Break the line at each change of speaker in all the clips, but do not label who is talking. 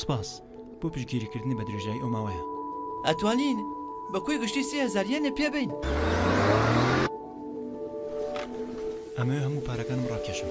سپاس بۆ پشتگیری کردنی بە درێژایی ئەو ماوەیە.
ئەتوانین بە کۆی گشتی سێ
هەزار یەنێ پێ بەین. ئەمەوێ هەموو پارەکانم ڕابکێشم.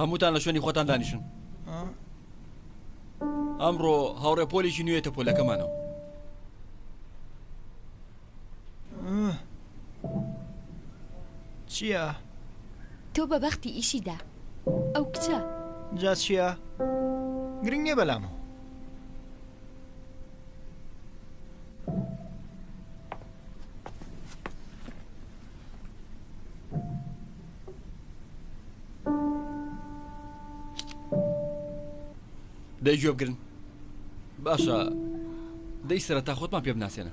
هەمووتان لە شوێنی خۆتان دانیشن ئەمڕۆ هاوڕێ پۆلێکی نوێتە پۆلەکەمانەوە
چییە؟
تۆ بە بەختی ئیشیدا ئەو کچە
جا چییە؟ گرنگ نیە بەلامەوە
دەی گوێ بگرن باشە دەی سەرەتا خۆتمان پێ
بناسێنە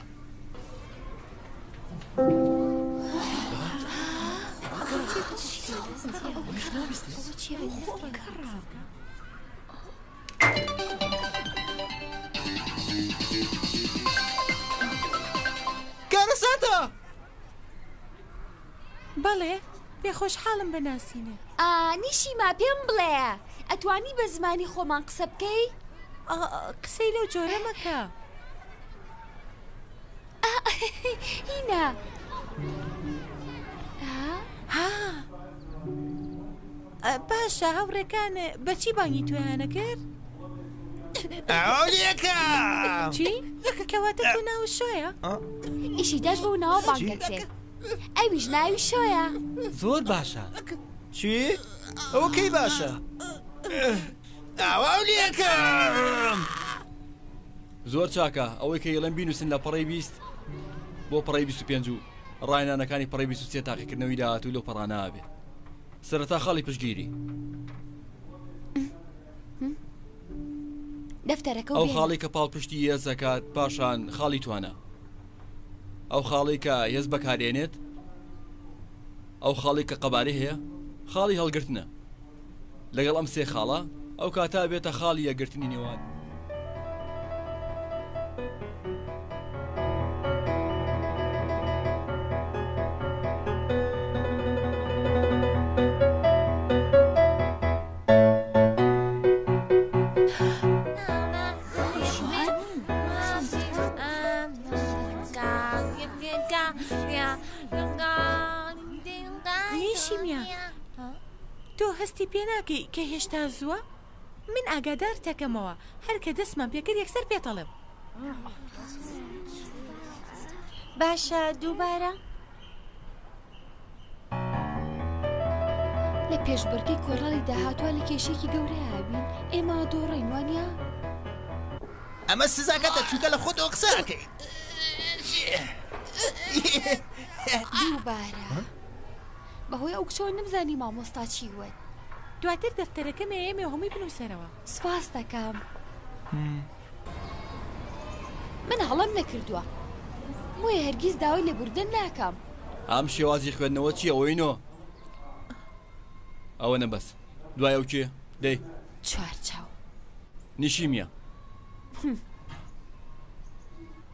بەڵێ پێ خۆشحاڵم
بەناسینە ئانیشیما پێم بڵێ ئەتوانی بە زمانی خۆمان قسە بکەی
قسەی لەو جۆرە مەکە هینا باشە هاوڕێکان بەچی بانگی تویانە کرد؟
ئەولیەکە
چی؟ یەکە کەواتە تۆ ناو شۆیە؟
ئیشی دەش بۆ ناوە بانگ دەکرێت ئەویش ناوی شۆیە
زۆر باشە
چی؟ ئەوە کەی باشە؟ ئاوا ئەولیەکەم!
زۆر چاکە ئەوەی کە ئیڵێم بینوسن لە پەڕەی بیست بۆ پەڕەی بیست و پێنج و ڕاهێنانەکانی پەڕەی بیست و سێ تاقیکردنەوەی داهاتوو لەو پەڕانە ئەبێ سەرەتا خاڵی پشگیری
دەفتەرەکە و
ئەو
بێنە.
خاڵی کە پاڵپشتی یەز دەکات پاشان خاڵی توانە ئەو خاڵی کە یەز بەکارێنێت ئەو خاڵی کە قەبارەی هەیە خاڵی هەڵگرتنە لەگەڵ ئەم سێ خاڵە ئەو کاتە بێتە خاڵی یەکگرتنی نێوان.
تۆ هەستی پێ ناکەی کە هێشتا زووە؟ من ئاگادارتەکەمەوە، هەر کە دەستمان پێ کرد یەکسەر پێتەڵێم.
باشە دووبارە؟ لە پێشبڕکێی کۆڕاڵی داهاتوە لە کێشێکی گەورەیابین ئێمە دۆڕین وانە؟
ئەمە سزاکەتە چونکە لە خۆتەوە قسە ئەکەی
دووبارە. بەهۆی ئەو کچەوە نەمزانی مامۆستا چی وت.
دواتر دەفتەرەکەم ئەیەمێ و هەمووی بنووسەرەوە.
سوپاست دەکەم. من هەڵەم نەکردووە. بۆیە هەرگیز داوای لێبووردن ناکەم.
ئەم شێوازی خوێندنەوە چییە ئۆینۆ؟ ئەوە نە بەس. دوای ئەو کێ؟ دەی.
چوارچاو.
نیشیمیە.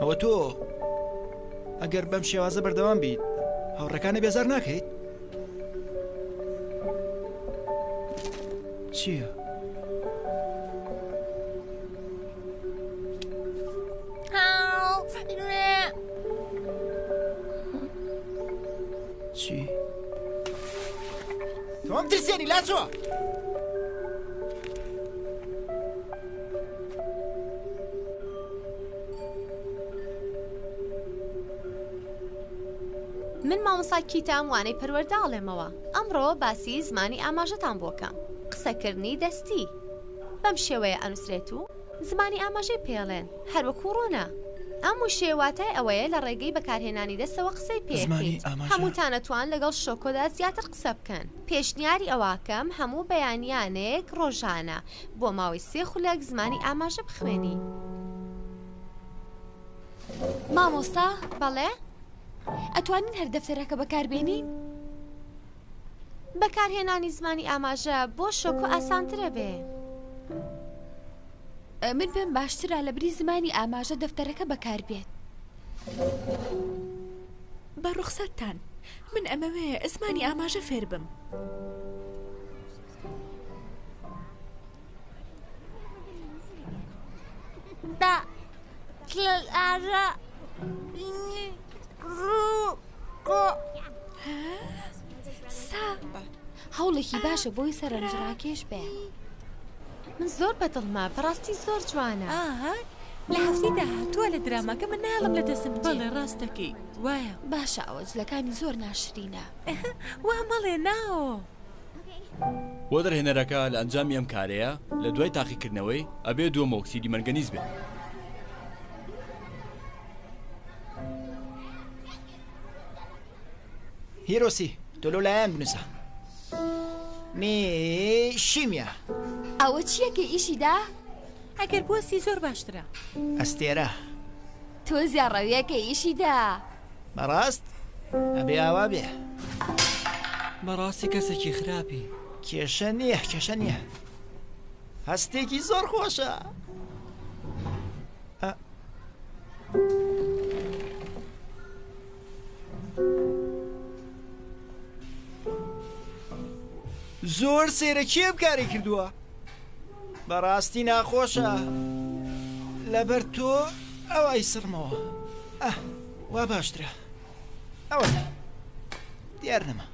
ئەوە تۆ ئەگەر بەم شێوازە بەردەوام بیت هاوڕەکانە بێزار ناکەیت چییە؟ چی؟ تۆم ترسێنی لاچۆ!
من مامۆسا کیتام وانەی پەروەردە ئەڵێمەوە ئەمڕۆ باسی زمانی ئاماژەتان بۆکەم قسەکردنی دەستی بەم شێوەیە ئەنووسرێت و زمانی ئاماژەی پێڵێن، هەروەکوو ڕۆنە. ئەم وشەیە واتای ئەوەیە لە ڕێگەی بەکارهێنانی دەستەوە قسەی
پێ
کەیت.
هەمووتان
ئەتوان لەگەڵ شۆکۆدا زیاتر قسە بکەن. پێشنیاری ئەوەئەکەم هەموو بەیانیانێک ڕۆژانە بۆ ماوەی سێ خولەک زمانی ئاماژە بخوێنی.
مامۆستا،
بەڵێ.
ئەتوانین هەر دەفتەرەکە بەکاربێنین؟
بەکارهێنانی زمانی ئاماژە بۆ شۆکۆ ئاسانترە بێ.
من پێم باشترە لە بری زمانی ئاماژە دەفتەرەکە بەکار بێت.
بە ڕوخسەتتان من ئەمەوێ ئەزمانی ئاماژە فێر بم.
دا
ئارا هەوڵێکی باشە بۆی سەرنج ڕاکێش بێ
من زۆر بەدڵمە بەڕاستی زۆر جوانە
لە هەفتی داهاتووە لە دراماکە من ناڵم لە دەسم بەڵێ ڕاستەکەی وایە
باشە ئەوە جلەکانی زۆر ناشرینە
وا مەڵێ ناوە.
بۆ دەرهێنەرەکە لە ئەنجامی ئەم کارەیە لە دوای تاقیکردنەوەی ئەبێ دووە مۆکسیدی مەنگەنیز بێت.
هیرۆسی تۆ لەو لایەن بنووسە میشیمیا
ئەوە چییە کە ئیشیدا؟
ئەگەر بوەسی زۆر باشترە
ئەستێرە
تۆ زیاڕەویەکە ئیشیدا.
بەڕاست ئەبێ ئاوا بێ.
بەڕاستی کەسێکی خراپی.
کێشە نییە کێشە نییە هەستێکی زۆر خۆشە. زۆر سێرە کێم کاری کردووە؟ بەڕاستی ناخۆشە لەبەر تۆ ئەوای سڕمەوە ئە وا باشترە ئەوە دیار نەما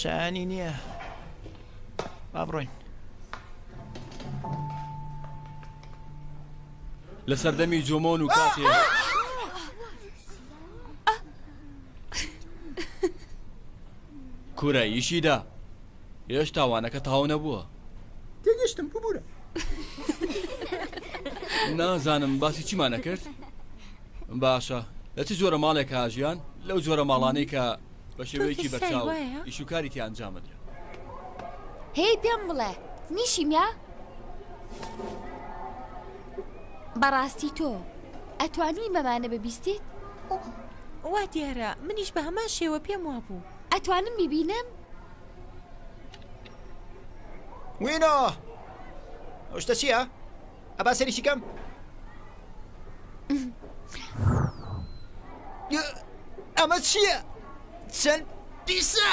شایانی نییە با بڕۆین
لە سەردەمی جۆمۆن و کاتێ کورە یشیدا هێشتا وانەکە تەواو نەبووە
تێگەشتم ببورە
نازانم باسی چیمانە کرد باشە لە چ جۆرە ماڵێک هاژیان لەو جۆرە ماڵانەی کە بە شێوەیەکی بەرچاو ئیشوکاری تی ئەنجامدرێ
هی پێم بڵێ نیشیمیا بەڕاستی تۆ ئەتوانی بەمانە ببیستیت
وا دیارە منیش بە هەمان شێوە پێم وابوو
ئەتوانم بیبینم
وینۆ ئەو شتە چییە؟ ئەبا سەریشی کەم ئەمە چییە؟ چەند پیسە!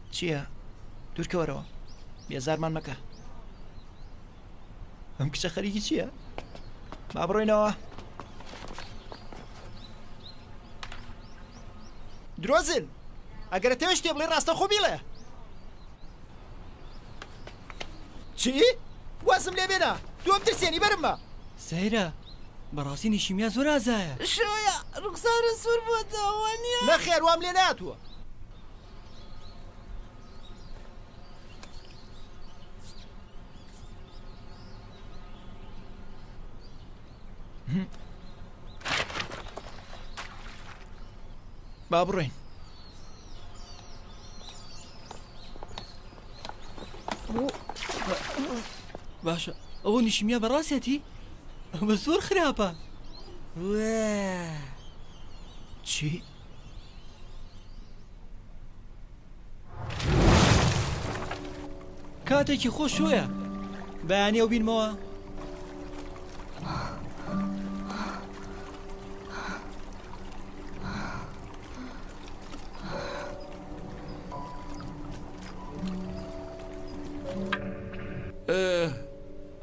چییە؟ دوورکەوەرەوە بێزارمان مەکە ئەم کچە خەریکی چییە؟ با بڕۆینەوە درۆزن ئەگەر تێ شتێ بڵێ ڕاستە خۆ بیڵێ چی؟ وازم لێ بێنە دوم ترسێنی بەرم بە
سەیرە بەڕاستی نیشیمیا زۆر ئازایە
شوە ڕوخسارە سوور بۆتەوە
نە خێروام لێ ناتووە با بڕۆین
باشە ئەوە نیشیمە بەڕاستەتی ئەمە زۆر خراپە
چی؟
کاتێکی خۆش وەیە بەیانە و بینمەوە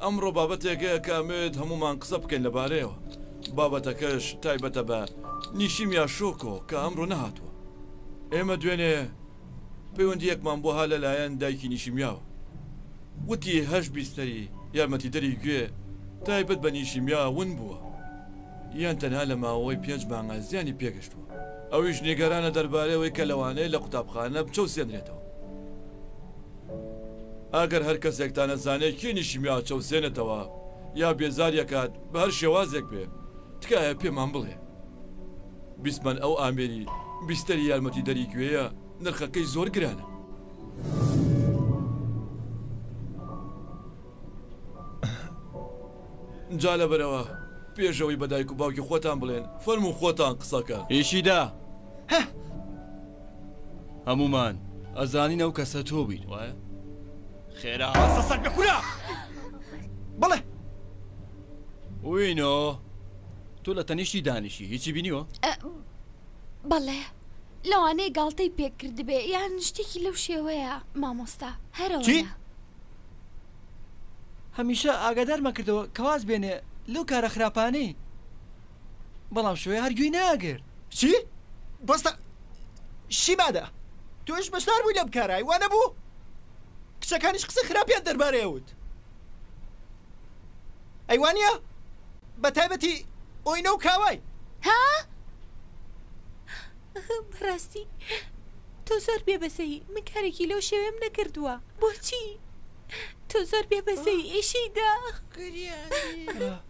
ئەمڕۆ بابەتێکەیە کامێت هەمومان قسە بکەین لەبارەیەوە بابەتەکەش تایبەتە بە نیشیمیا شۆکۆ کە ئەمڕۆ نەهاتووە. ئێمە دوێنێ پەیوەندییەکمان بۆ ها لەلایەن دایکی نیشیمیاوە وتی هەشت بیستەری یارمەتیدەری گوێ تایبەت بە نیشیمیا ون بووە یان تەنها لە ماوەی پێنج مانگە زیانی پێگەشتووە. ئەویش نیگەرانە دەربارەی ئەوەی کە لەوانەیە لە قوتابخانە بچەوسێنرێتەوە. ئەگەر هەر کەسێکتان ئەزانێت کێ نیشیمیا ئەچەوسێنێتەوە یا بێزاریەکات، بە هەر شێوازێک بێ تکایە پێمان بڵێ بیسمان ئەو ئامێری بیستەری یارمەتی دەری گوێیە نرخەکەی زۆر گرانە. جا لەبەرەوە پێشەوەی بە دایک و باوکی خۆتان بڵێن فەرمو خۆتان قسەکە
ئیشیدا هەمومان ئەزانین ئەو کەسە تۆ بیت وایە؟ خێرا
هەسە سەگ لە کورە بڵێ
وینۆ تۆ لە تەنیشتی دانیشی هیچی بینیوە
بەڵێ لەوانەیە گاڵتەی پێکردبێ یان شتێکی لەو شێوەیە مامۆستا هەرەوە
هەمیشە ئاگادارمان کردەوە کەواز بێنێ لەو کارە خراپانەی بەڵام شوێ هەر گوێی ناگرت. چی؟ بەستە شیمادە تۆش بەشدار بووی لەم کارای وا نەبوو؟ کچەکانیش قسە خراپیان دەربارەیە وت ئەی وانە؟ بە تایبەتی ئۆینە و کاوای
ها؟
بەڕاستی تۆ زۆر بێ بەزەی من کارێکی لەو شێوێم نەکردووە بۆچی؟ تۆ زۆر بێ
بەزەی ئیشیدا.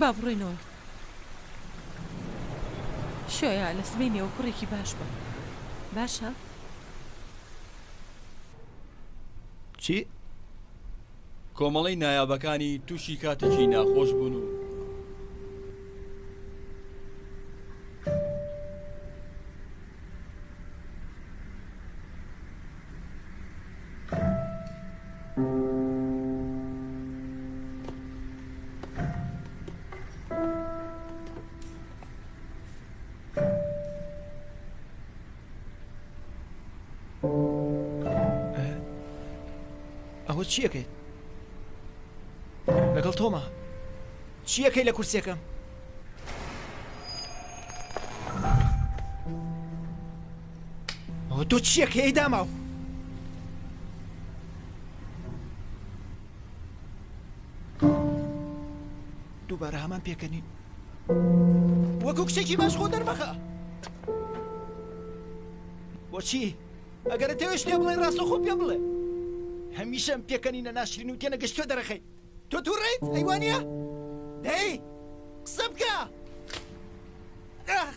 با بڕینەوە شۆیا لە سبەی نێوە کوڕێکی باش بە باشە
چی؟
کۆمەڵەی نایابەکانی تووشی کاتێکی ناخۆش بوون و
ئەوە چیەکەیت لەگەڵ تۆما چیەکەی لە کورسەکەم ئەوە تۆ چیەکەی داماو
دووبارە هەمان پێکەنین وەکو کچێکی باش خۆ دەرمەخە بۆچی ئەگەر تەوێ شتێ بڵێ ڕاستەخۆ پێ بڵێ هەمیشەم پێکەنینە ناشرین و تێنە گەشتوە دەرەخەیت تۆ تو ڕێیت ئەیوانە دەی قسە بکە ئەخ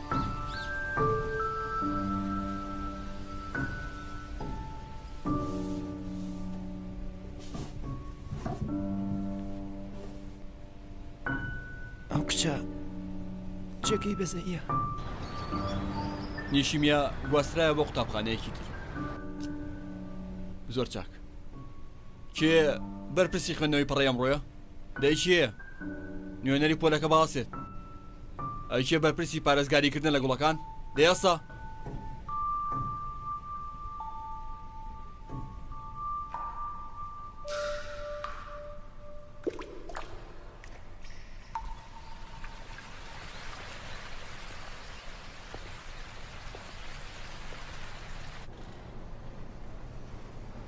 کچە جێگەی بەزەیە
نیشیمیا گواسترایە بۆ قوتابخانەیەکی تر زۆر چاک کێ بەرپرسی خوێندنەوەی پەڕی ئەمڕۆیە دەیچیە نوێنەری پۆلەکە باسێت ئەی کێ بەرپرسی پارێزگاری کردنە لە گوڵەکان؟
دەی ئەسا؟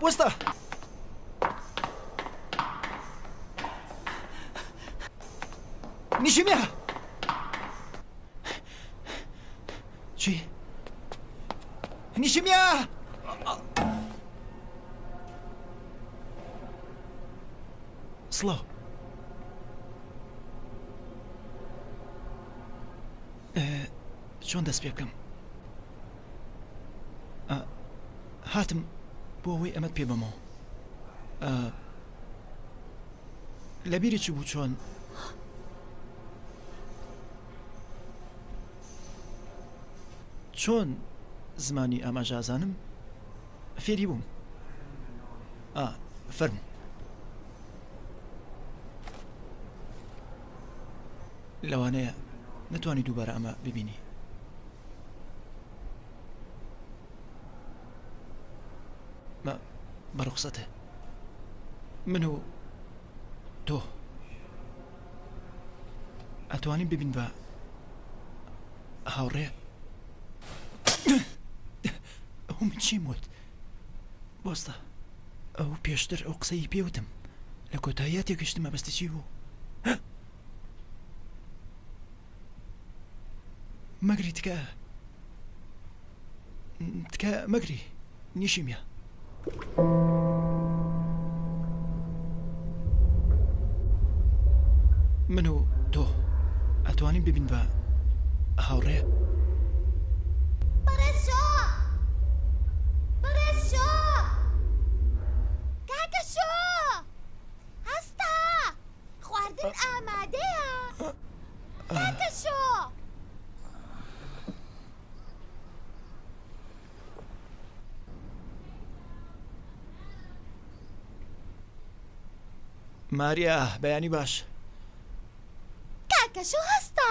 بوستە.
نیشیمیا. چی؟ نیشیمیا! سڵاو. چۆن دەست پێ بکەم هاتم بۆ ئەوەی ئەمەت پێ بەمەوە لە بیری چ بوو چۆن چۆن زمانی ئاماژازانم فێری بووم فەرمو لەوانەیە نەتوانی دووبارە ئەمە ببینی بەڕخسەتە من و تۆ ئەتوانین ببین بە هاوڕێ ئەو من چیم وت بۆستە ئەو پێشتر ئەو قسەی پێوتم لە کۆتاییاتێک گەشتمە بەستە چی بوو مەگری تکە تکە مەگری نیشیمە من و تۆ ئەتوانین ببین بە هاوڕێ
هەستا! خواردن ئامادەیە! هاتەشۆ!
ماریا، بەیانی باش!
کاکەشۆ هەستا!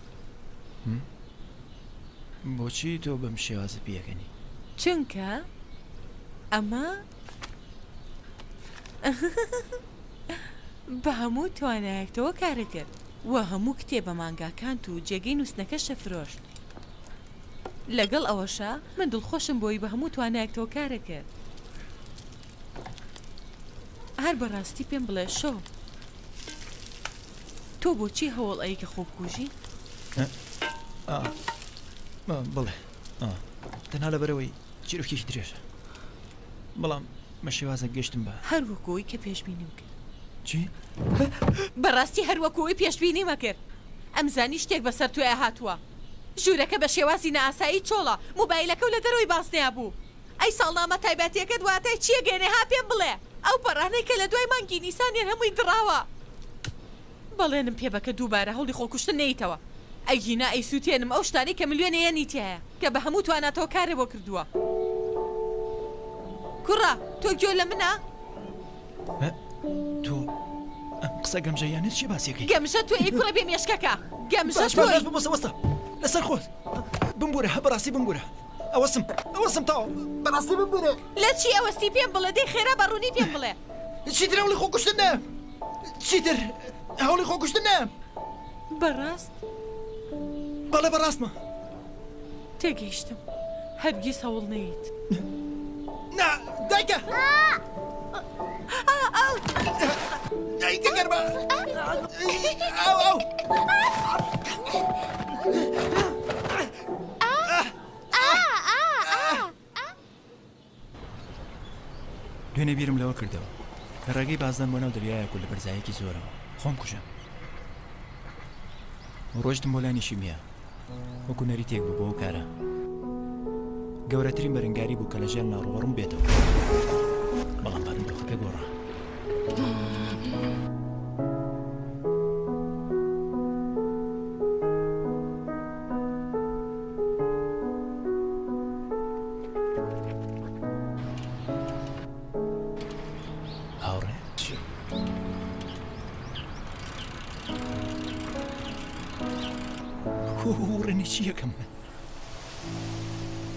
بۆچی تۆ بەم شێوازە پێکەنی
چونکە ئەمە بە هەموو توانایەکتەوە کاری کرد و هەموو کتێبە مانگاکانت و جێگەی نووسنەکەشە فرۆشت لەگەڵ ئەوەشە من دڵخۆشم بۆی بە هەموو توانایەکتەوە کارە کرد هەر بەڕاستی پێم بڵێ شۆ تۆ بۆچی هەوڵ ئەی کە خۆبکوژی؟
بڵێ تەنها لەبەرەوەی چیرۆکێکی درێژە بەڵام مە شێوازە گەشتم بە
هەر وەکۆی کە پێشبینیم کرد
چی؟
بەڕاستی هەر وەکۆی پێشبینی مەکرد ئەمزانی شتێک بەسەر توێ هاتووە ژوورەکە بە شێوازی نائاسایی چۆڵە موبایلەکە و لە دەرەوەی بازنەیە بوو. ئەی ساڵنامە تایبەتیەکەت واتای چیە گەێنێ ها پێم بڵێ ئەو پەڕانەی کە لە دوای مانگی نیسانیان هەمووی دڕاوە بەڵێنم پێ بە کە دووبارە هەوڵی خۆکوشتن نەیتەوە ئەگینا ئەیسوتێنم ئەو شتانەی کە ملیۆنێ یەنی تیایە کە بە هەموو تواناتەوە کارێ بۆ کردووە کوڕە تۆ گوێ لە منە؟
تۆ ئەم قسە گەمژەیانە چی باسیەکەی
گەمژە تۆ ئی کوڕە بێ مێشکەکە گەمژە
تۆ بەسە وەستە لەسەر خۆت بمبورە هە بەڕاستی بمبورە ئەوەسم ئەوەسم تەواو بەڕاستی ببورە.
لە چی ئەوەستی پێم بڵێ دەی خێرا بە ڕوونی پێم بڵێ.
چیتر هەوڵی خۆکوشتن نە چیتر هەوڵی خۆکوشتن نە.
بەڕاست؟
بەڵێ بەڕاستمە.
تێگەیشتم هەرگیز هەوڵ نەیەیت.
نا دایکە. دایکە گەرمە ئاو ئاو. دوێنێ بیرم لەوە کردەوە لە ڕێگەی بازدان بۆ ناو دەریایەک و لە بەرزایەکی زۆرەوە خۆم کوژم ڕۆشتم بۆ لانی شیمیا وەکو نەری تێک بوو بۆ کارە گەورەترین بەرنگاری بوو کە لە ژێر ناڕوەڕم بێتەوە بەڵام بارم دۆخەکە گۆڕا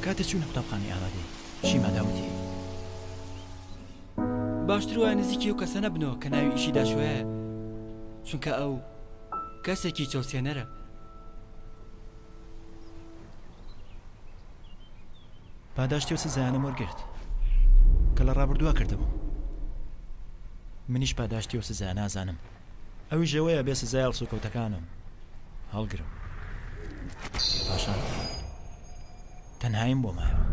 کاتێ چوونە قوتابخانی ئامادەی شیماداوتی
باشتر وایە نزیکی و کەسە نەبنەوە کە ناوی ئیشی داشوێ چونکە ئەو کەسێکی چەوسێنەرە
پاداشتی و سزایانم وەرگرت کە لە ڕابردووە کردبوو منیش پاداشتی و سزا نازانم ئەوی ژەوەیە بێ سزای هەڵسوکەوتەکانم هەڵگرم پاشان تەنهایم بۆ مایەوە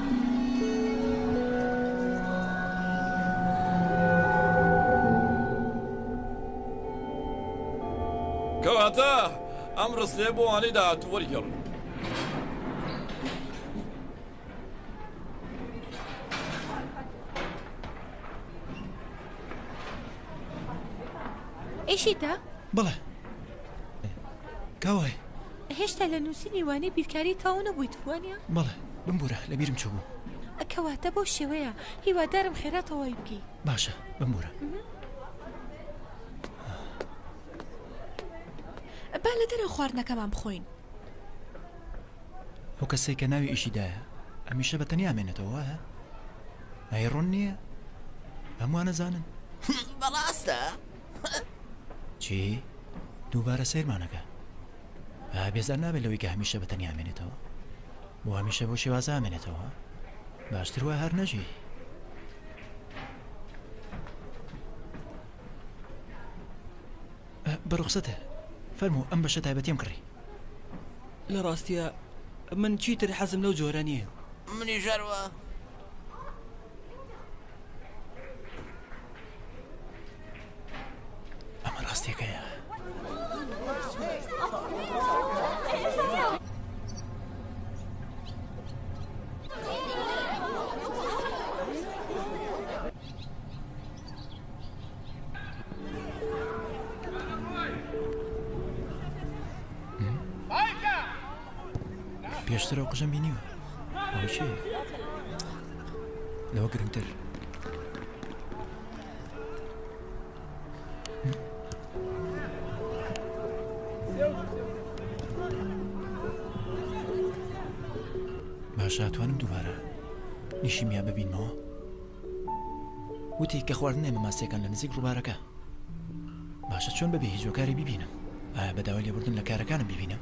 کەواتە ئەم ڕستەیە بۆ وانەی داهاتوو وەرگێڕن
ئیشیتە؟
بڵێ کاوای.
هێشتا لە نووسینی وانەی بیرکاری تەواو نەبوویت وانیە؟
بەڵێ بمبورە لەبیرم چووبوو.
کەواتە بەو شێوەیە هیوادارم خێرا تەواوی بکەی.
باشە بمبورە.
با لە دەرەوە خواردنەکەمان بخۆین.
ئەو کەسەی کە ناوی ئیشیدایە ئەمیشە بە تەنیا مێنێتەوە وایە؟ ئەی ڕوون نییە؟ هەمووانەزانن
بەڕاستە؟
چی؟ دووبارە سەیرمانەکە ها بێزار نابێت لەوەی کە هەمیشە بە تەنیا مێنێتەوە بۆ هەمیشە بۆ شێوازا مێنێتەوە باشتر وە هەر نەژی بەڕخسەتە فەرمو ئەم بەشە تایبەتیم کڕی
لە ڕاستە من چیتر حەزم لەو جۆرە نییە
منی ژەروە
ئەمە ڕاستێکەیە پێشترەوە قژم بینیوە ئەوە چی؟ لەوە گرنگتر باشاتوانم دووبارە نیشیمیا ببینمەوە وتی کە خواردنێ مەماسیەکان لە نزیک ڕووبارەکە باشە چۆن بەبێ هیچۆکاری ببینم ئایا بەداوای لێبوردن لە کارەکانم ببینم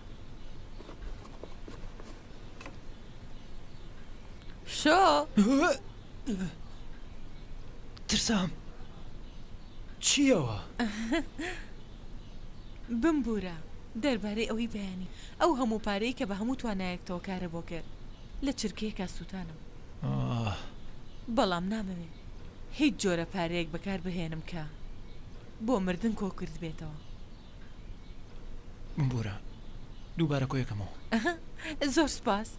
شۆ
ترسام چیەوە؟
بمبورە دەربارەی ئەوەی بەیانی ئەو هەموو پارەی کە بە هەموو توانایەکتەوە کارە بۆ کرد لە چرکەیەکا سووتانم بەڵام نامەوێ هیچ جۆرە پارەیەک بەکار بهێنم کە بۆ مردن کۆکرد بێتەوە
ببورە دووبارە کۆیەکەمەوە.
زۆر سوپاس.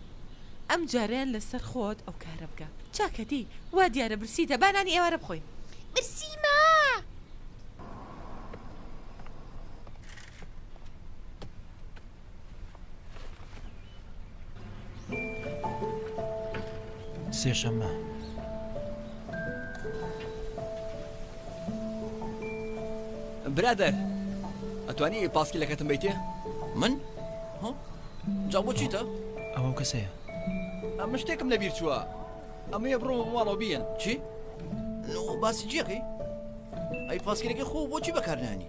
ئەم جارەیان لەسەر خۆت ئەو کارە بکە. چاکە دی، وا دیارە برسیتە، با نانی ئێوارە بخۆین.
برسیمە!
سێشەممە.
برادەر ئەتوانی پاسکیلەکەتم بیتێ؟
من؟ جا بۆ چیتە؟
ئەوە کەسەیە
ئەمە شتێکم لەبیر چووە ئەمەیە بڕۆ ماڵەوە بیەن
چی؟ باسی جێقی؟ ئەی پاسکیلەکە خۆ بۆچی بەکارنانی؟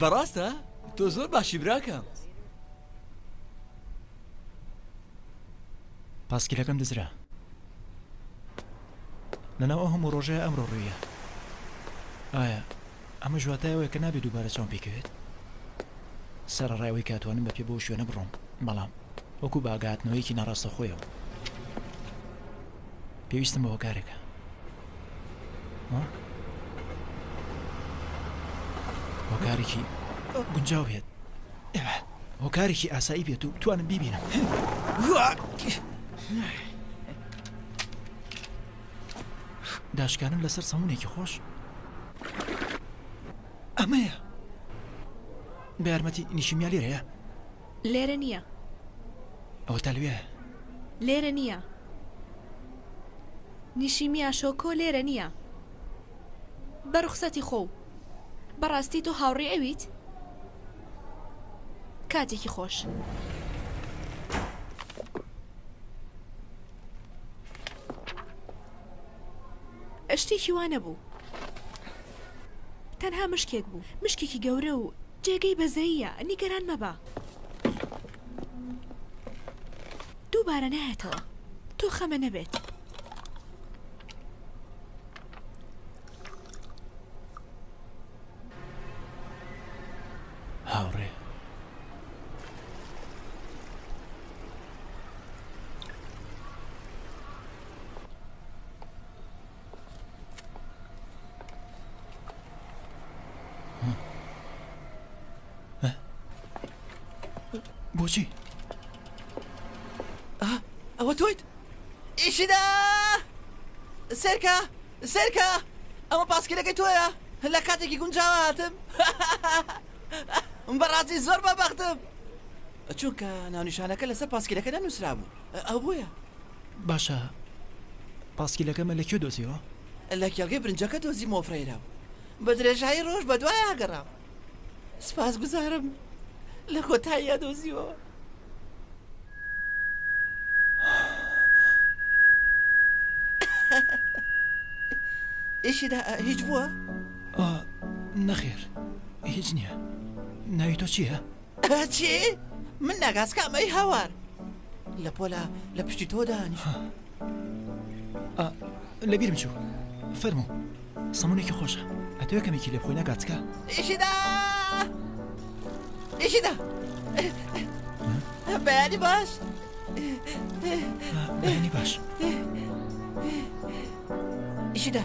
بەڕاستە تۆ زۆر باشی براکەم
پاسکیلەکەم دزرا لەناو ئەو هەموو ڕۆژەیە ئەمڕۆ ڕوویە ئایا ئەمە ژواتایەوەی کە نابێت دووبارە چۆن پێکەوێت سەرڕایەوەی کاتوانم بە پێ بۆ شوێنە بڕۆم بەڵام وەکو باگاتنەوەیەکی ناڕاستەخۆیەوە پێویستم بە هۆکارێکە هۆکارێکی گونجاو بێت هۆکارێکی ئاسایی بێت و توانم بیبینم داشکانم لەسەر سەمونێکی خۆش ئەمەیە بە یارمەتی نیشیمیا لێرەیە
لێرە نییە.
ئەوەتا لوێ.
لێرە نییە. نیشیمیا شۆکۆ لێرە نییە. بە ڕوخسەتی خۆو. بەڕاستی تۆ هاوڕێی ئەویت؟ کاتێکی خۆش. شتێکی وا نەبوو. تەنها مشکێک بوو. مشکێکی گەورە و. جێگەی بەزەییە نیگەران مەبە. دووبارە نایەتەوە تۆ خەمە نەبێت.
بۆچی ئەوە تۆیت ئیشیدا سەرکە سەرکە ئەوە پاسکیلەکەی تۆیە لە کاتێکی گونجاوە هاتم بەڕاستی زۆر بەبختم چونکە ناونیشانەکە لەسەر پاسکیلەکەدا نووسرا بوو ئەوە بۆیە.
باشە پاسکیلەکەمە لە کوێ دۆزیەوە؟
لە کێڵگەی برنجەکە دۆزیمەوە فرەیرا و بە درێژایی ڕۆژ بە دوایە گەڕام سپاس گوزارم لە کۆتاییە دۆزیەوە. ئیشیدا هیچ بووە؟
نەخێر هیچ نییە ناوی تۆ چییە؟
کچی من ناگاز کام ئەی هاوار لە پۆلا لە پشتی تۆ دانیش
لەبیرم چوو فەرمو سەمونێکی خۆشە ئەتەوە کەمێکی لێ خۆی ناگاتکە
ئیشیدا ئیشیدا بەیانی باش
بەیانی باش
ئیشیدا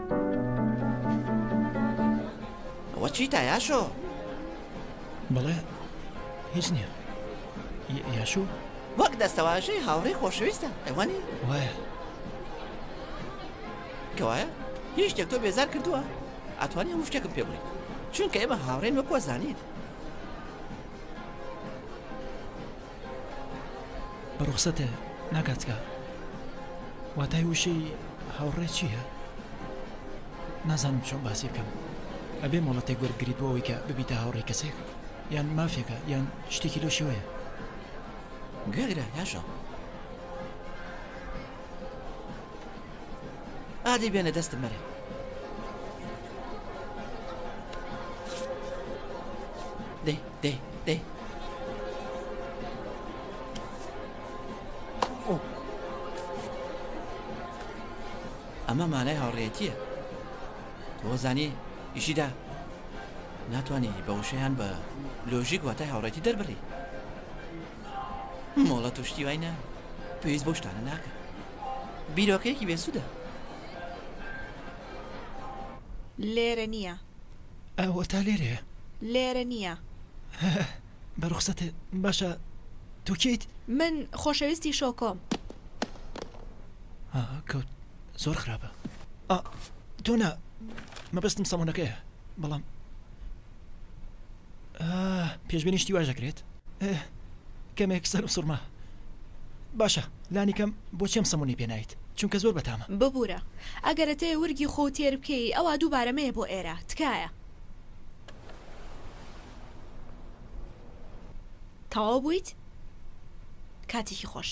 ئەوە چیتە یاشۆ؟
بەڵێ هیچ نییە یاشوو
وەک دەستەواژەی هاوڕێ خۆشەویستە ئەوانی
وایە
کەوایە هیچ شتێک تۆ بێزار کردووە ئەتوانانی هەموو شتێکم پێ بڵێ چونکە ئێمە هاوڕێن وەکوە زانیت
بە ڕوخسەتێ ناکاتکە واتای وشەی هاوڕێ چییە؟ نازانم چۆن باسی بکەم ئەبێ مۆڵەتێک وەرگریت بۆ ئەوەی کە ببیتە هاوڕێی کەسێک یان مافێکە یان شتێکی لەو شێوەیە
گوێگرە یاشە ئادی بێنە دەستم مەرێ دەی دەی دەی ئەمە مانای هاوڕێتیە تۆزانی ئیشیدا ناتوانانی بە وشەیان بە لۆژیک واتای هاوڕێتی دەربڕی مۆڵە توشتی وای ناوی پێویست بۆ شتانە ناکە بیرۆکەیەکی بێسوودە
لێرە نییە
ئەوەتا لێرەیە؟
لێرە نییە.
بە ڕوخسەتێ باشە تۆ کێیت؟
من خۆشەویستی شۆکۆم.
کەوت زۆر خراپە تۆنا مەبەستم سەمونەکەیە بەڵام پێشبێنی شتی واش دەکرێت کەمێک سەرم سوڕما باشە لانیکەم بۆ چێم سەمونی پێنایت چونکە زۆر بەتامە
ببورە ئەگەر ئەتەوێ ورگی خۆو تێر بکەی ئەوا دووبارە مەیە بۆ ئێرە تکایە. تەواو بوویت کاتێکی خۆش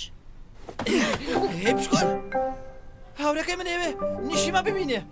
هاورەکەی من ئەوێ نیشیمە ببینێ.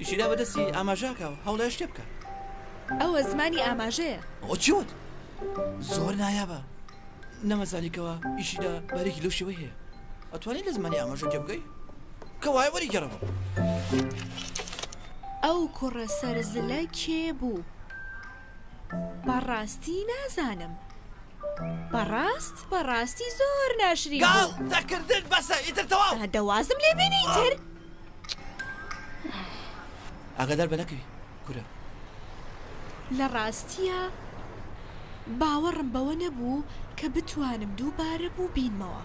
ئیشی دا بە دەستی ئاماژاکە و هەوڵێ شتێ بکە
ئەوە زمانی ئاماژەیە
ئەوە چی وت زۆر نایابە نەمەزانیکەوە ئیشیدا بەرێکی لەو شێوەی هەیە ئەتوانین لە زمانی ئاماژە تێ بگەی کەوای وەری گەڕەوە
ئەو کوڕە سەرزلە کێ بوو بەڕاستی نازانم بەڕاست بەڕاستی زۆر ناشری
گاڵ دەکردن بەسە ئیتر تەواو
دەوازم لێ بێنی تر.
ئاگادار بە نەکەی کورە.
لە ڕاستییا باوەڕم بەوە نەبوو کە بتوانم دووبارە بووبینمەوە،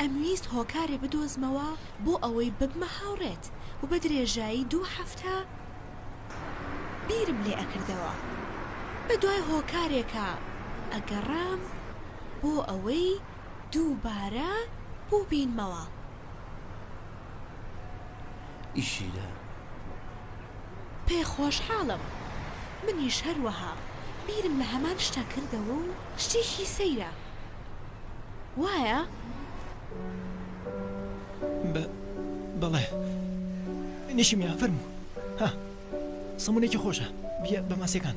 ئەمویست هۆکارێ بدۆزمەوە بۆ ئەوەی ببمە هاوڕێت و بە درێژایی دوو هەفتە بیرم لێ ئەکردەوە، بە دوای هۆکارێکا ئەگەڕام بۆ ئەوەی دووبارە بوبینمەوە. ئیشی
لە.
پێ خۆشحاڵم. منیش هەروەها بیرم لە هەمان شتە کردەوە و شتێکی سەیرە. وایە؟
بە بەڵێ. نیشیمیان فەرموو. ها. سەمونێکی خۆشە. بیە بە ماسیەکان.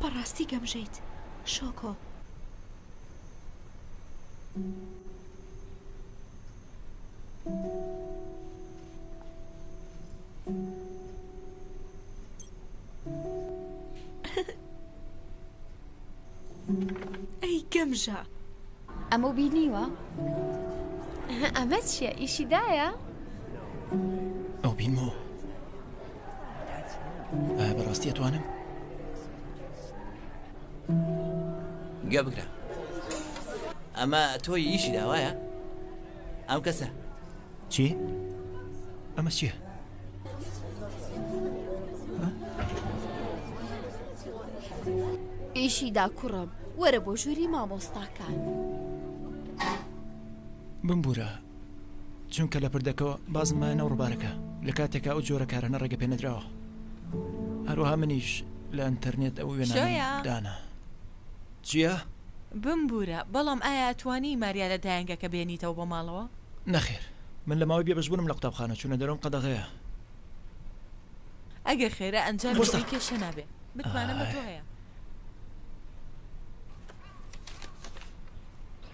بەڕاستی گەمژەیت شۆکۆ. ئەی گەمژە
ئەمە بینیوە
ئەمە چیە ئیشی دایە؟
ئەو بینمەوە ئایا بەڕاستی ئەتوانم؟
گە بگرە ئەمە تۆی ئیشی داوایە؟ ئەو کەسە
چی؟ ئەمە چیە؟
ئیشی دا کوڕم وەرە بۆ ژووری مامۆستاکان
بمبورە چونکە لە پردەکەەوە بازمایە نەو ڕووبارەکە لە کاتێکا ئەو جۆرە کارانە ڕێگە پێ نەدراوە هەروەها منیش لە ئەتەرنێت ئەو وێنە دانا. جیە؟
بمبوورە، بەڵام ئایا ئەتوانی ماریا لە دایەنگەکە بێنیتەوە بۆ ماڵەوە؟
نەخێر. من لە ماوەی بێبەشبوونم لە قوتابخانە، چوونە دەرۆم قەدەغەیە.
ئەگەر خێرە
ئەنجامی
ئەوی کێشە نابێ. متمانەم بە تۆ هەیە.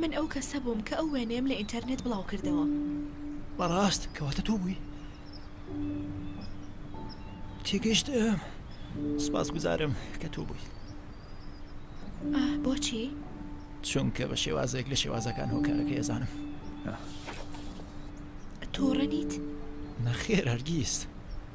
من ئەو کەسە بووم کە ئەو وێنەیەم لە ئینتەرنێت بڵاو کردەوە
بەڕاست کەواتە تۆ بووی تێگەشت سپاس گوزارم کە تۆ بووی
بۆچی؟
چونکە بە شێوازێک لە شێوازەکان هۆکارەکە ێزانم
تۆڕەنیت؟
نەخێر هەرگیز.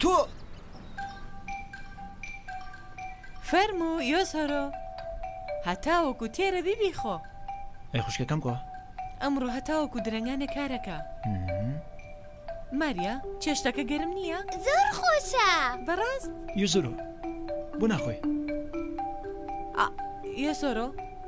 تۆ
فەرموو یۆسۆرۆ هەتاوەکو تێرە بی بیخۆ
ئەی خوشکەکەم کۆ
ئەمڕۆ هەتاوەکو درەنگانە کارەکە ماریا چێشتەکە گەرم نییە
زۆر خۆشە
بەڕاست
یوزرۆ بۆ ناخۆی
یۆسۆرۆ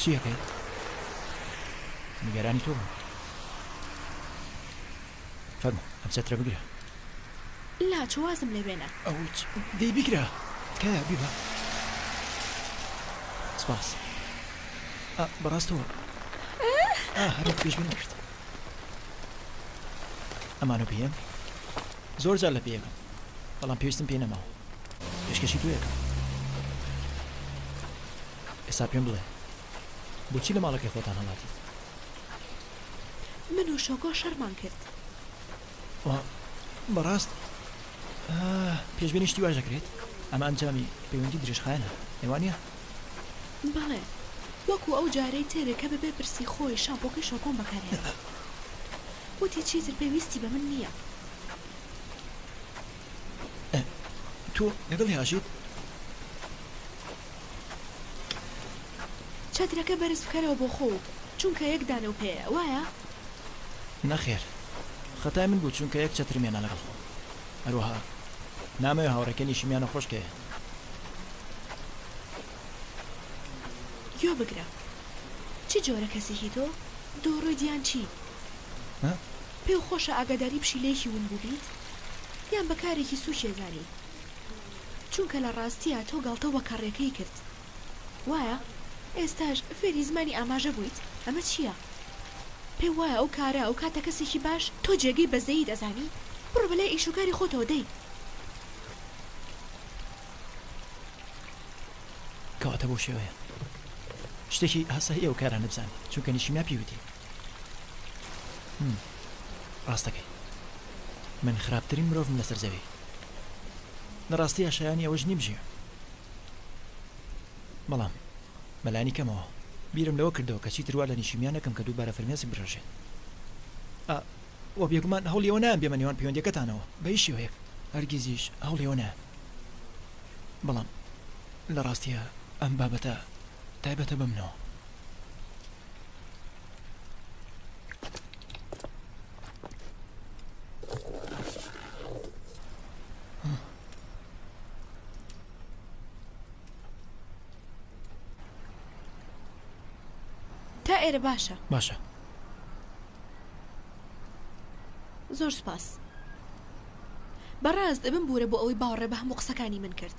چیەکەی نیگەرانی تۆ بوو فەرمو ئەم چەترە بگرە
لا چوازم لێ بێنە
ئەو دەی بگرە تکایە بیبە سپاس بەڕاستەوە هەرم پێش من کرد ئەمانە پێم زۆر جار لە پێەکەم بەڵام پێویستم پێ نەماوە پێشکەشی تۆیەکەم ئێستا پێم بڵێ بۆچی لە ماڵەکەی خۆتان هەڵاتن؟
من و شۆکۆ شەڕمان کرد.
وا بەڕاست پێشبێنی شتی واش دەکرێت ئەمە ئەنجامی پەیوەندی درێژخایەنە ئەوانە؟
بەڵێ وەکو ئەو جارەی تر کە بەبێ پرسی خۆی شامپۆکەی شۆکۆم بەکارهێنا وتی چیتر پێویستی بە من نییە.
تۆ لەگەڵی هاژیت؟
چەترەکە بەرز بکەرەوە بۆ خۆوت چونکە یەک دانە و پێیە وایە؟
نەخێر خەتای من بوو چونکە یەک چەترم هێنا لەگەڵ خۆم هەروەها نامەوێ هاوڕێکەنیشم یانە خۆشکێ
گوێ بگرە چی جۆرە کەسێکی تۆ دۆڕۆی دیان چی
ها؟
پێو خۆشە ئاگاداری پشیلەیەکی ون بووبیت یان بەکارێکی سووکێزانی چونکە لە ڕاستیا تۆ گاڵتە وە کەڕێکەی کرد وایە؟ ئێستاش فێری زمانی ئاماژە بوویت ئەمە چیە؟ پێ وایە ئەو کارە ئەو کاتە کەسێکی باش تۆ جێگەی بەزەییت ئەزانی بڕۆ بەلای ئیش و کاری خۆتەوە دەی.
کەواتە بەو شێوەیە شتێکی ئاسایی ئەو کارانە بزانن چونکە نیشیما پێی وتی ڕاستەکەی من خراپترین مرۆڤم لەسەر زەوی. لە ڕاستیە شایانی ئەوەش نیم بژێ بەڵام مەلانی کەمەوە بیرم لەوە کردەوە کە چیتروا لە نیشیمیان نەکەم کە دووبارە فرمێسک برژێت وە بێگومان هەڵیەوە نام بێمە نێوان پەیوەندەکەتانەوە بەی شێوەیەک هەرگیزیش هەڵیەوە نە بەڵام لە ڕاستیە ئەم بابەتە تایبەتە بمنەوە
تا ئێرە باشە
باشە
زۆر سپاس بەڕاست ئەبم بورە بۆ ئەوەی باوەڕێ بە هەموو قسەکانی من کرد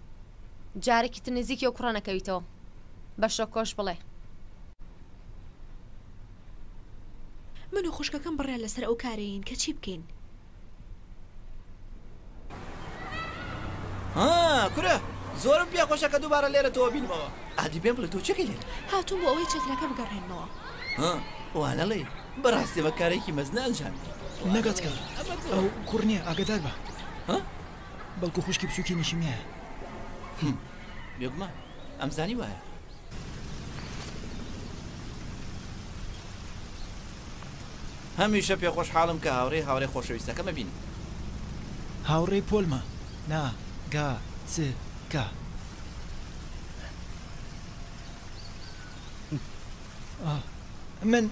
جارەکی تر نزیکی ئەو کوڕە نەکەویتەوە بە شۆکۆش بڵێ.
من و خوشکەکەم بڕیار لەسەر ئەو کارەیین کە چی بکەین.
ها کورە زۆرم پێ خۆشە کە دووبارە لێرە تۆ بینمەوە ئادی پێم بڵێ تۆ چێکەی لێرە
هاتووم بۆ ئەوەی چەترەکە بگەڕێنمەوە
ها وانە لێ بەڕاستی بە کارێکی مەزنە ئەنجامی
نەگەتکە ئەو کوڕنیە ئاگدار بە
ها
بەڵکو خوشکی بچوکی نیشیمیایە هم
بێگومان ئەمزانی وایە هەمیشە پێ خۆشحاڵم کە هاوڕێ هاوڕێ خۆشەویستەکە مەبینم
هاوڕێ پۆلمە نا گا چ کا من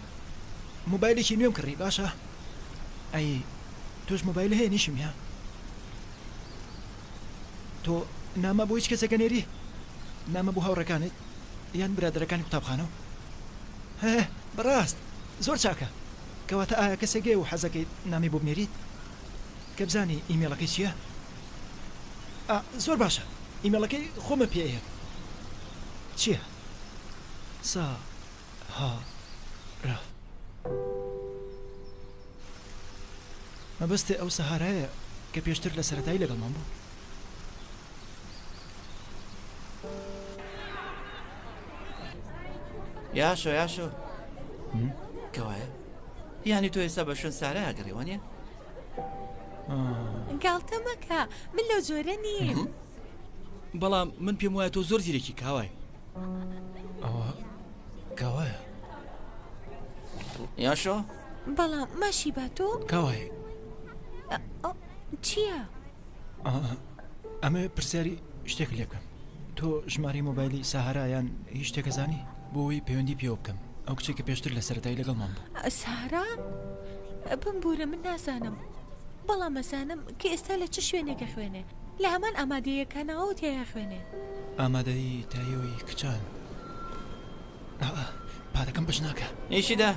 موبایلێکی نوێم کڕی باشە ئەی تۆش مۆبایل هەیە نیشمی ها. تۆ نامە بۆ هیچ کەسێک ئەنێری؟ نامە بۆ هاوڕێکانت یان برادەرەکانی قوتابخانەو؟ هه بەڕاست زۆر چاکە کەواتە ئایا کەسێک هەیە و حەزەکەیت نامەی بۆ بنێریت کە بزانی ئیمێڵەکەی چیە؟ ئا زۆر باشە ئیمێڵەکەی خۆمە پێ ئەیەم چیە؟ سا. ها رە. مەبەستێ ئەو سەهارایە کە پێشتر لە سەرەتایی لەگەڵمان بوو؟
یاشۆ یاشۆ کەوایە یانی تۆ ئێستا بە شوێن سارا ئەگەڕێ وانە؟
گاڵتە مەکە من لەو جۆرە نیم
بەڵام من پێم وایە تۆ زۆر زیرەکی کاوای
ئەوە کەوایە
یاشۆ
بەڵام ماشی با تۆ
کەوای
چییە؟
ئەمە پرسیاری شتێک لێ بکەم تۆ ژماری مۆبایلی ساهرایان هیچ شتێکەزانی بۆی پەیوەندی پێوە بکەم ئەو کچێکە پێشتر لە سەرای لەگەڵمان بوو
سارا بم بورە من نازانم بەڵام مەزانم کە ئێستا لە چ شوێنێکە خوێنێ لە هەمان ئامادەیە کاناوەو تێی
ئەخوێنێ. ئامادەیی تایۆی کچان. ئا ئا پارەکەم بەش ناکا.
ئیشیدا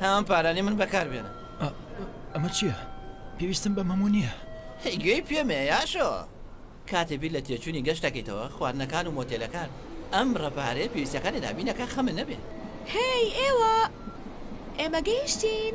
ها ئەم پارانەی من بەکار بێنە.
ئا ئەمە چیە پێویستم بەم هەموو نیە.
هەی گوێی پێ مەیە یاشۆ. کاتێ بیر لە تێچوونی گەشت ئەکەیتەوە خواردنەکان و مۆتێلەکان ئەم ڕە پارەیە پێویستەکانی دابین ئەکا خەمت نەبێ.
هەی ئێوە ئێمە گەیشتین.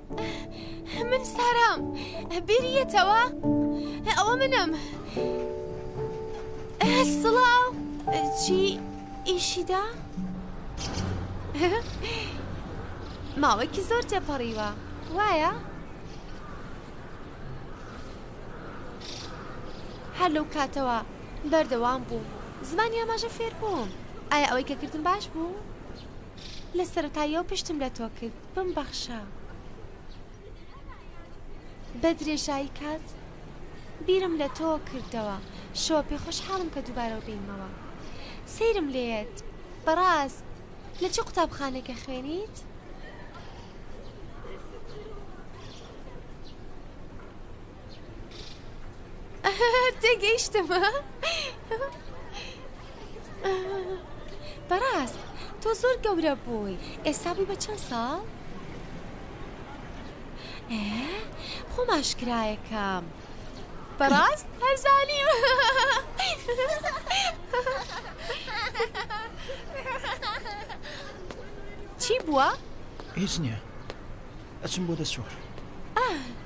من سارام بیری یەتەوە ئەوە منم سڵاو چی ئیشیدا؟ ماوەکی زۆر تێپەڕیوە وایە؟ هەر لەو کاتەوە بەردەوام بووم زمانی ئاماژە فێر بووم ئایا ئەوەی کە کردم باش بوو لە سەرەتاییەوە پشتم لە تۆ کرد بمبەخشە بە درێژایی کات بیرم لە تۆ کردەوە شۆ پێ خۆشحاڵم کە دووبارەو بینمەوە سەیرم لێت بەڕاست لە چ قوتابخانێکە خوێنیت؟ تێگەیشتم بەڕاست تۆ زۆر گەورە بووی ئێستا بووی بە چەند ساڵ؟ خۆم ئاشکرایەکەم بەڕاست هەرزانی چی بووە؟
هیچ نییە ئەچم بۆ
دەسوە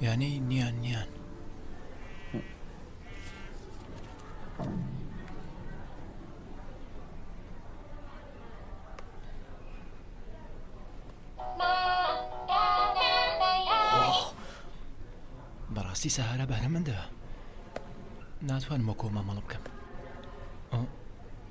یانی نیان نیان بەڕاستی سەهارە بەرە مندە ناتوان مۆکۆ مامەڵ بکەم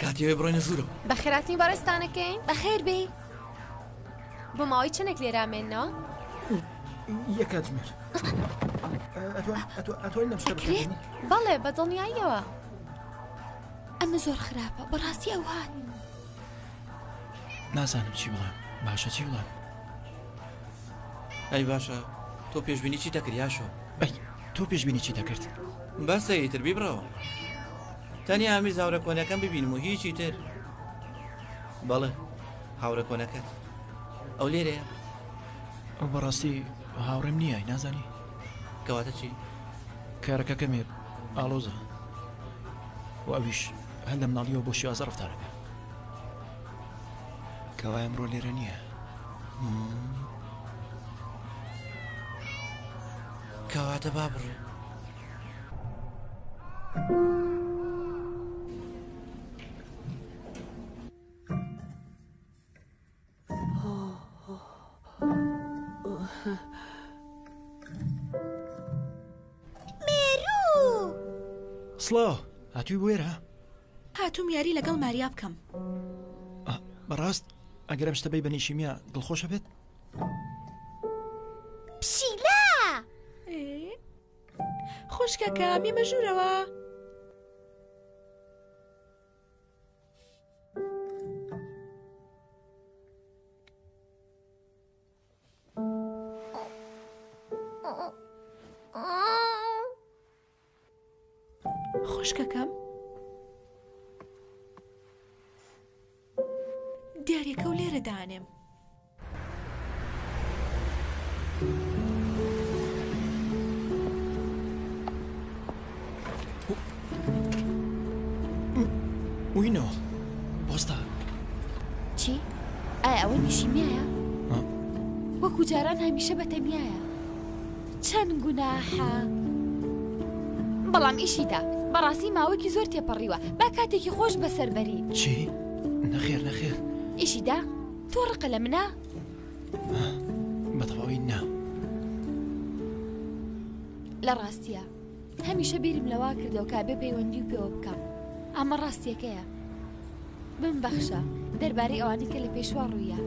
کاتی ئەوەیە بڕۆینە ژوورەوە.
بەخێراتنی بەڕێزتانەکەین.
بەخێر بێی.
بۆ ماوەی چەندێک لێرا
مێنەوە؟ یە کاتژمێر. ئەتوانین ئەم شتە بکرێت؟
بەڵێ بە دڵنیاییەوە.
ئەمە زۆر خراپە بەڕاستی ئەو هاات.
نازانم چی بڵێم باشە چی بڵێم
ئەی باشە تۆ پێشببینی چی
دەکریاشەوە تۆ پێشببینی چی دەکرد
بەسەیتر بیبڕەوە تەنیا ئەمویست هاورە کۆنەکەم ببینم و هیچی تر بەڵێ هاورە کۆنەکەت ئەو لێرەیە
ئەو بەڕاستی هاوڕێم نییە نازانی
کەواتە چی
کارەکە کەمێت ئالۆزە و ئەویش هەر لە مناڵیەوە بۆ شێوازە ڕفتارەکە کەوای ئەمڕۆ لێرە نییە
کەواتە با بڕێ
سڵاو هاتووی بێرە
هاتووم یاری لەگەڵ ماریا بکەم
بەڕاست ئەگەرم شتە بی بەنیشیمیا دڵخۆشە بێت
پسیلا
خوشکەکە میمە ژوورەوە. خوشکەکەم دیارەکە و لێرە دانێم.
وینۆ بۆستا
چی؟ ئایا ئەوە نیشیمیایە؟ وەکو جاران هەمیشە بەتەنیایە. چەن گوناحە بەڵام ئیشیدا بەڕاستی ماوەکی زۆر تێپەڕیوە با کاتێکی خۆش بەسەر بەری
چی نەخێر نەخێر
ئیشیدا تۆ ڕقە لە منە
بەتەواوی نا
لە ڕاستیە هەمیشە بیرم لەوا کردەوە کا بێ پەیوەندی و پێوە بکەم ئەمە ڕاستیەکەیە بم بەخشە دەربارەی ئەوانی کە لە پێشوا ڕوویە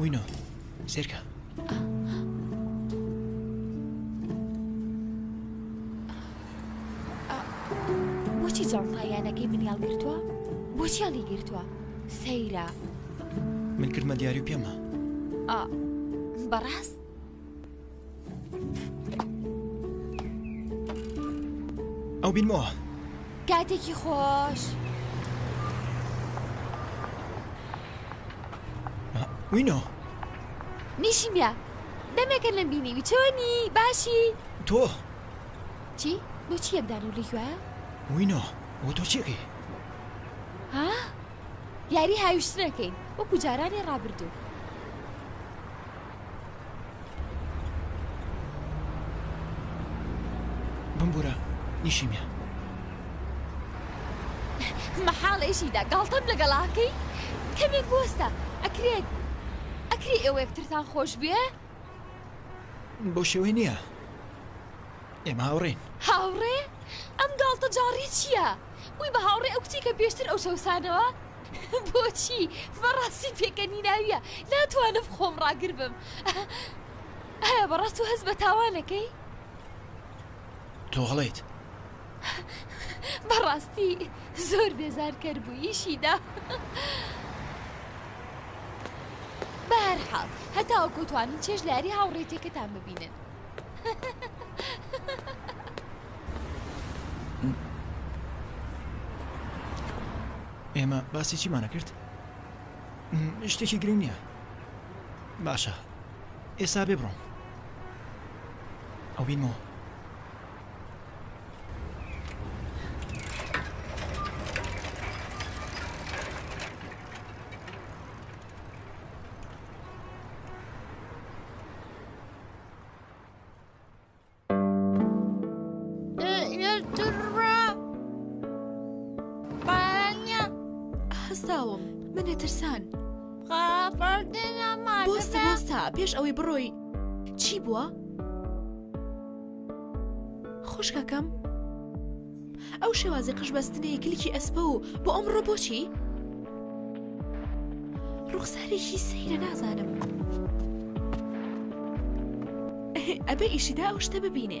وینۆ سێرکە
بۆچی جاڵتایانەکەی منیاڵ گرتووە بۆچی هەڵی گرتووە سەیرە
من کردمە دیاری و پێمە
بەڕاست
ئەو بینمەوە
کاتێکی خۆش
وینۆ
نیشی بیا دەمێکە لەم بینیوی چۆنی باشی
تۆ
چی بۆچی یەکدان و لەگوە
وینۆ بۆ تۆ چێکی
ها یاری هاویشتنەکەین وەکو جارانی ڕابردوو
بمبورە نیشیمیا.
مەحاڵە ئیشی دا گاڵتەم لەگەڵا کەی کەمێک بوەستە ئەکرێت ئەکری ئێوە یەکترتان خۆش بێ
بۆ شێوەی نییە ئێمە هاوڕێین
هاوڕێ ئەم گاڵتە جاڕی چییە؟ وی بە هاوڕێ ئەو کچی کە پێشتر ئەو چەوسانەوە؟ بۆچی؟ بەڕاستی پێکەنیناویە ناتوانم خۆم ڕاگر بم ئایا بەڕاست و هەست بە تاوانەکەی؟
تۆڵێت
بەڕاستی زۆر بێزارکەر بوو ئیشیدا بەهرحاڵ هەتاوە کۆتوانی چێژ لاری هاوڕێتێکەتان ببینن.
ئێمە باسی چیمانە کرد شتێکی گرنگ نییە باشە ئێستا بێ بڕۆم ئەو بینمەوە
هەستاوم منە ترسان بۆستە بۆستە پێش ئەوەی بڕۆی چی بووە؟ خوشکەکەم ئەو شێوازی قژ بەستنەی کلکی ئەسپە و بۆ ئەم ڕۆبۆچی؟ ڕوخسارێکی سەیرە نازانم ئەبێ ئیشیدا ئەو شتە ببینێ.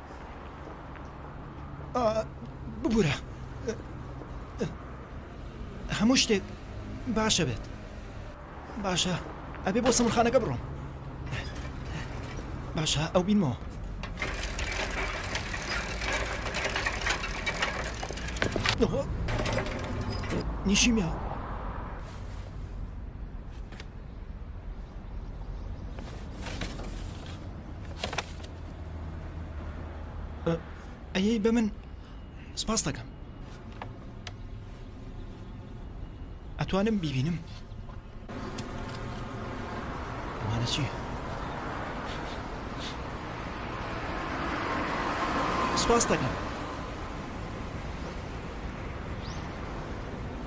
ببورە هەموو شتێک باشە بێت باشە ئەبێ بۆ سەمرخانەکە بڕۆم باشە ئەو بینمەوە نیشیمیا ئەی بە من سپاس دەکەم ئەتوانم بیبینم وانە چی؟ سپاس دەکەم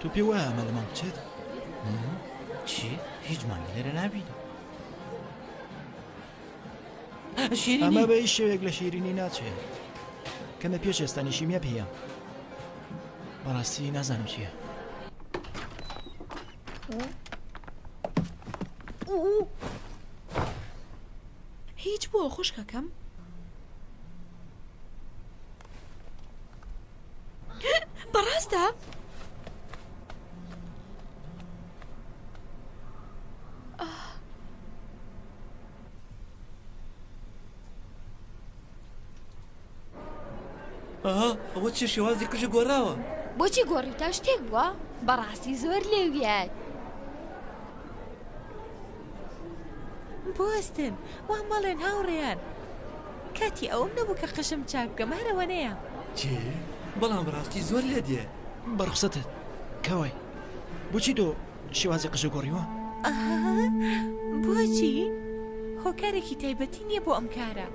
تۆ پێ وایە ئەمە لەمان بچێت
چی هیچ مانگی لێرە نابین
ئەمە بە هیچ شێوێک لە شیرینی ناچێت کەمە پێش ئێستا نیشیمیە پێە بەڕاستی نازانم چییە
هیچ بووە خوشکەکەم بەڕاستە؟
ئەها ئەوە چێ شێوازی قژە گۆراوە
بۆچی گۆڕی تا شتێک بووە بەڕاستی زۆر لێویات
بوەستن وا مەڵێن هاوڕێیان کاتی ئەوەم نەبوو کە قژم چاک بکەم هەرەوەنەیە
چی بەڵام ڕاستی زۆر لێ دێ
بەڕخسەتت کەوای بچی تۆ شێوازی قژە گۆڕیوە
بۆچی هۆکارێکی تایبەتی نییە بۆ ئەم کارە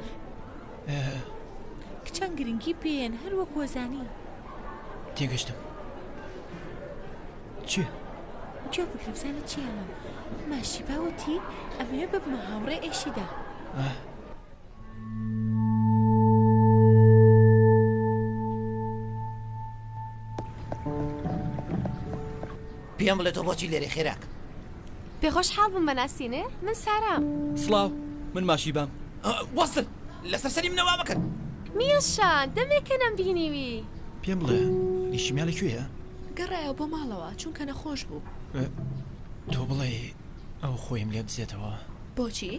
کچان گرنگی پێیان هەروەک وەزانی
تێگەشتم چیە؟
جا بگرە بزانە چیە مام ماشی باوتی ئەمەوێ ببمە هاوڕێ ئێشیدا
پێم بڵێ تۆ بۆچی لێرە خێراک
پێخۆش حاڵ بم بەناسیینێ من سارام
سڵاو من ماشی بام
وەستن لەسەر سەری منەوە بکەن
میشان دەمێکە نەم بینیوی
پێم بڵێ نیشتیمانە کوێە؟
گەڕایەوە بۆ ماڵەوە چونکە نەخۆش بوو.
تۆ بڵێی ئەو خۆیم لێ بدزێتەوە؟
بۆچی؟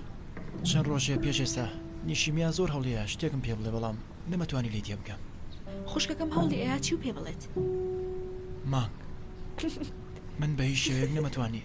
چەند ڕۆژێ پێش ئێستا نیشیمیا زۆر هەوڵیا شتێکم پێ بڵێ بەڵام نەمەتوانی لێی تێبگەم.
خوشکەکەم هەوڵی ئەیا چی و پێ بڵێت؟
مانگ. من بە هیچ شێوەیەک نەمەتوانی.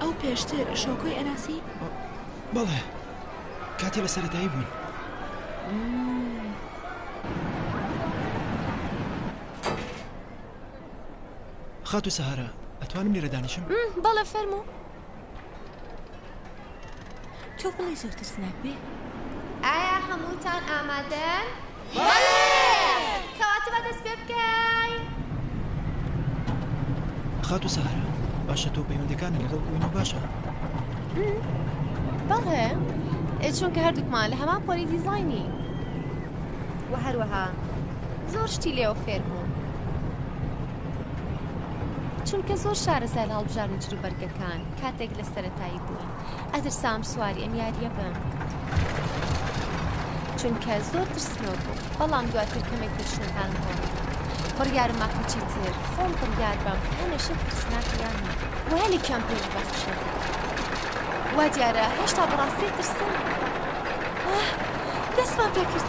ئەو پێشتر شۆکۆی ئەناسی؟
بەڵێ کاتی لە سەرەتایی بوون. خاتو سەهارە ئەتوانم لێرە دانیشم؟
بەڵێ فەرمو.
تۆ بڵی زۆر ترسناک بێ؟
ئایا هەمووتان ئامادەن؟
خاتو سەهرە باشە تۆ پەیوەندەکانە لەگەڵ بووینە باشە
بەڵێ چونکە هەردووکمان لە هەمان پۆلی دیزایانی و هەروەها زۆر شتی لێو فێر بوو چونکە زۆر شارە سەر هەڵبژارن چرو بەرگەکان کاتێک لە سەتایی بووین ئەترسام سواری ئەم یاریە بم چونکە زۆر ترسنۆک بوو بەڵام دواتر کەمێک ترشنەکان گۆڕی بڕیارم ماکوچی تر خۆم بڕیار بەم هەمێشە ترسناکیان وەلی کەم پێش بەخشە وا دیارە هێشتا بەڕاستی ترسم دەستمان پێکرد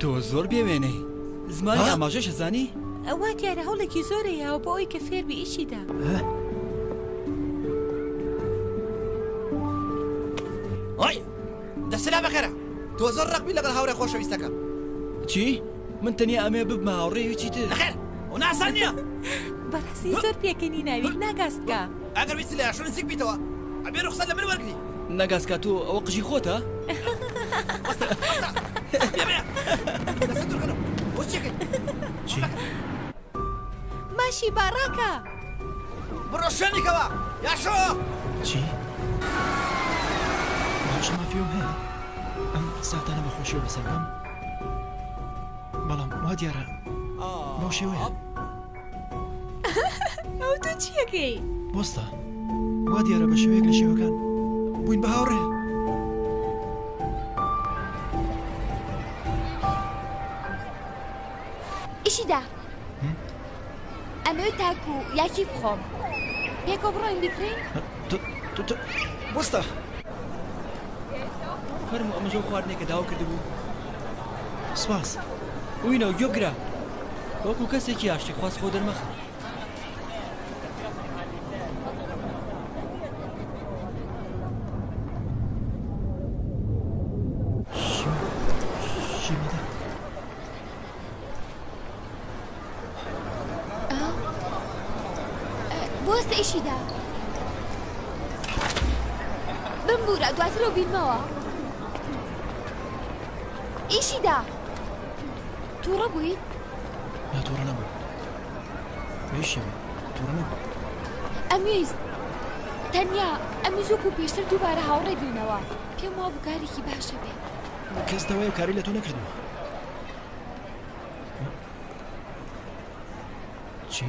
تۆ
زۆر بێ وێنەی زمانی ئاماژەش ئەزانی؟
وا دیارە هەوڵێکی زۆرە یاوە بۆ ئەوی کە فێربی ئیشی دا.
ئۆی دەسلا بەخێرە تۆ زۆر ڕقبی لەگەڵ هاوڕێ خۆشەویستەکەم
چی؟ من تەنیا ئەمێ ببمە هاوڕێوی چی تر
نەخێر و ناسان نییە
بەڕاستی زۆر پێکەنی ناوی ناگاستکە.
ئەگەر ویستی لە یاشۆ نزیک بیتەوە ئەبێ روخسەت لە من وەرگری.
ناگاسکا تۆ ئەوە قژی خۆتە؟
وەستا وەستا بیا بیا دەستت دوور کەرەوە بۆ چیەکەی چی؟
ماملەکەت. باشی با راکە.
بڕۆ شوێنیکەوە یاشۆ.
چی؟ باشە مافیۆم هەیە ئەم ساتانە بە خۆشیەوە بەسەر بەم بەڵام وا دیارە بەو شێوەیە.
ئەو تۆ چیەکەی؟
بۆستا وا دیارە بە شێوەیەک لە شێوەکان بووین بە هاوڕێ.
ئیشیدا ئەمەوێت تاکو یاکی بخۆم پێکۆ بڕۆین بیکڕین؟
بستە
فەرمو ئەمە ژەو خواردنێک کە داوا کردبوو
سپاس
وینە و گوێگرە وەکو کەسێکی یاشتی خواست خۆ دەرمەخە
بۆستە ئیشیدا بم بورە دواترەوە بیرمەوە ئیشیدا تووڕە بووی؟
نا تووڕە نەبوو بێشێوە تووڕە نەبوو
ئەمویست تەنیا ئەمیزۆک و پێشتر دووبارە هاوڕێ بینەوە پێم وا بکارێکی باشە بێت
کەس داوای و کاری لە تۆ نەکردووە چی؟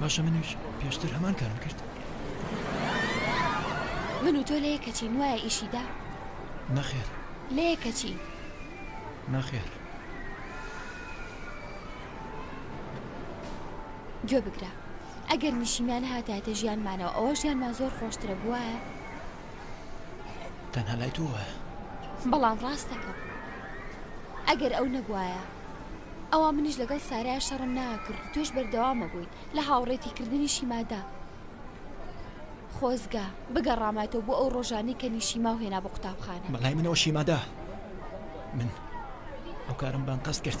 باشە منیش پێشتر هەمان کارم کرد
من و تۆ لەیە کەچی وایە ئیشیدا
نەخێر
لەیە کەچی
نەخێر
گوێ بگرە ئەگەر نیشیمان هاتاتە ژیانمانەوە ئەوە ژیانمان زۆر خۆشترە بواە
تەنها لای تۆ وایە
بەڵام ڕاستەکەم ئەگەر ئەو نەبواە ئەوە منیش لەگەڵ سارای شەڕم ناکرد توش بەردەوامە بوویت لە هاوڕێتی کردنی شیمادا خۆزگە بگەڕاماتەوە بۆ ئەو ڕۆژانی کە نیشیما و هێنا بە قوتابخانە
بەڵای منەوە شیمادا من ئەو کارم بان قەست کرد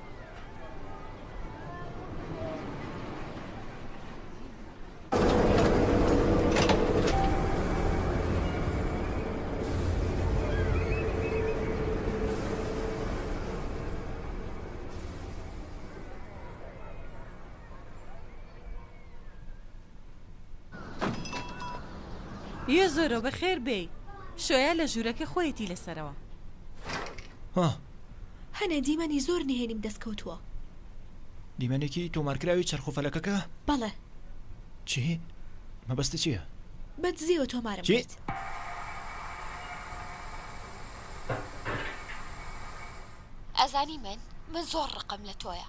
یێ زۆرۆ بەخێر بێی شۆیا لە ژوورەکە خۆیەتی لەسەرەوە.
هەنێ دیمەنی زۆر نهێنیم دەست کەوتووە.
دیمەنێکی تۆمارکراوی چەرخ و فەلەکەکە؟
بەڵێ.
چی؟ مەبەستت چییە؟
بە دزیەوە
تۆمارم
کرد.
ئەزانی من؟ من زۆر ڕقم لە تۆیە.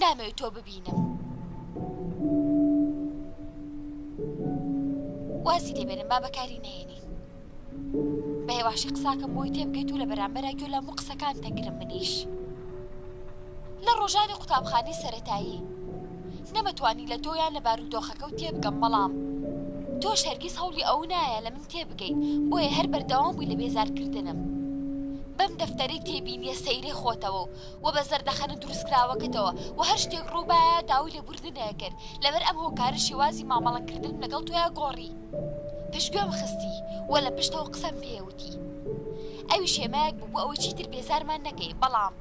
نامەوێ تۆ ببینم. وازی لێ بێنە با بەکاری نەهێنی. بە هێواشی قساکەم بۆی تێبگەیت و لە بەرامبەرا گوێ لە هەموو قسەکان تەگرم منیش لە ڕۆژانی قوتابخانەی سەتایی نەمەتوانی لە تۆیان لە بارودۆخەکە و تێبگەم بەڵام تۆش هەرگیز هەوڵی ئەو نایە لە من تێبگەیت بۆیە هەر بەردەوام بووی لە بێزارکردنم بەم دەفتەرەی تێبینیە سەیرێ خۆتەوە و و بە زەردەخەنە دروستکراوەکەتەوە و هەر شتێک ڕووبایە داوی لێبوردنەکرد لەبەر ئەم هۆکارە شێوازی مامەڵەکردن لەگەڵ تۆیا گۆڕی پشتگوێم خستی و لە پشتەوە قسەم پێ وتی ئەویش هێمایەک بوو بۆ ئەوەی چیتر بێزارمان نەکەی بەڵام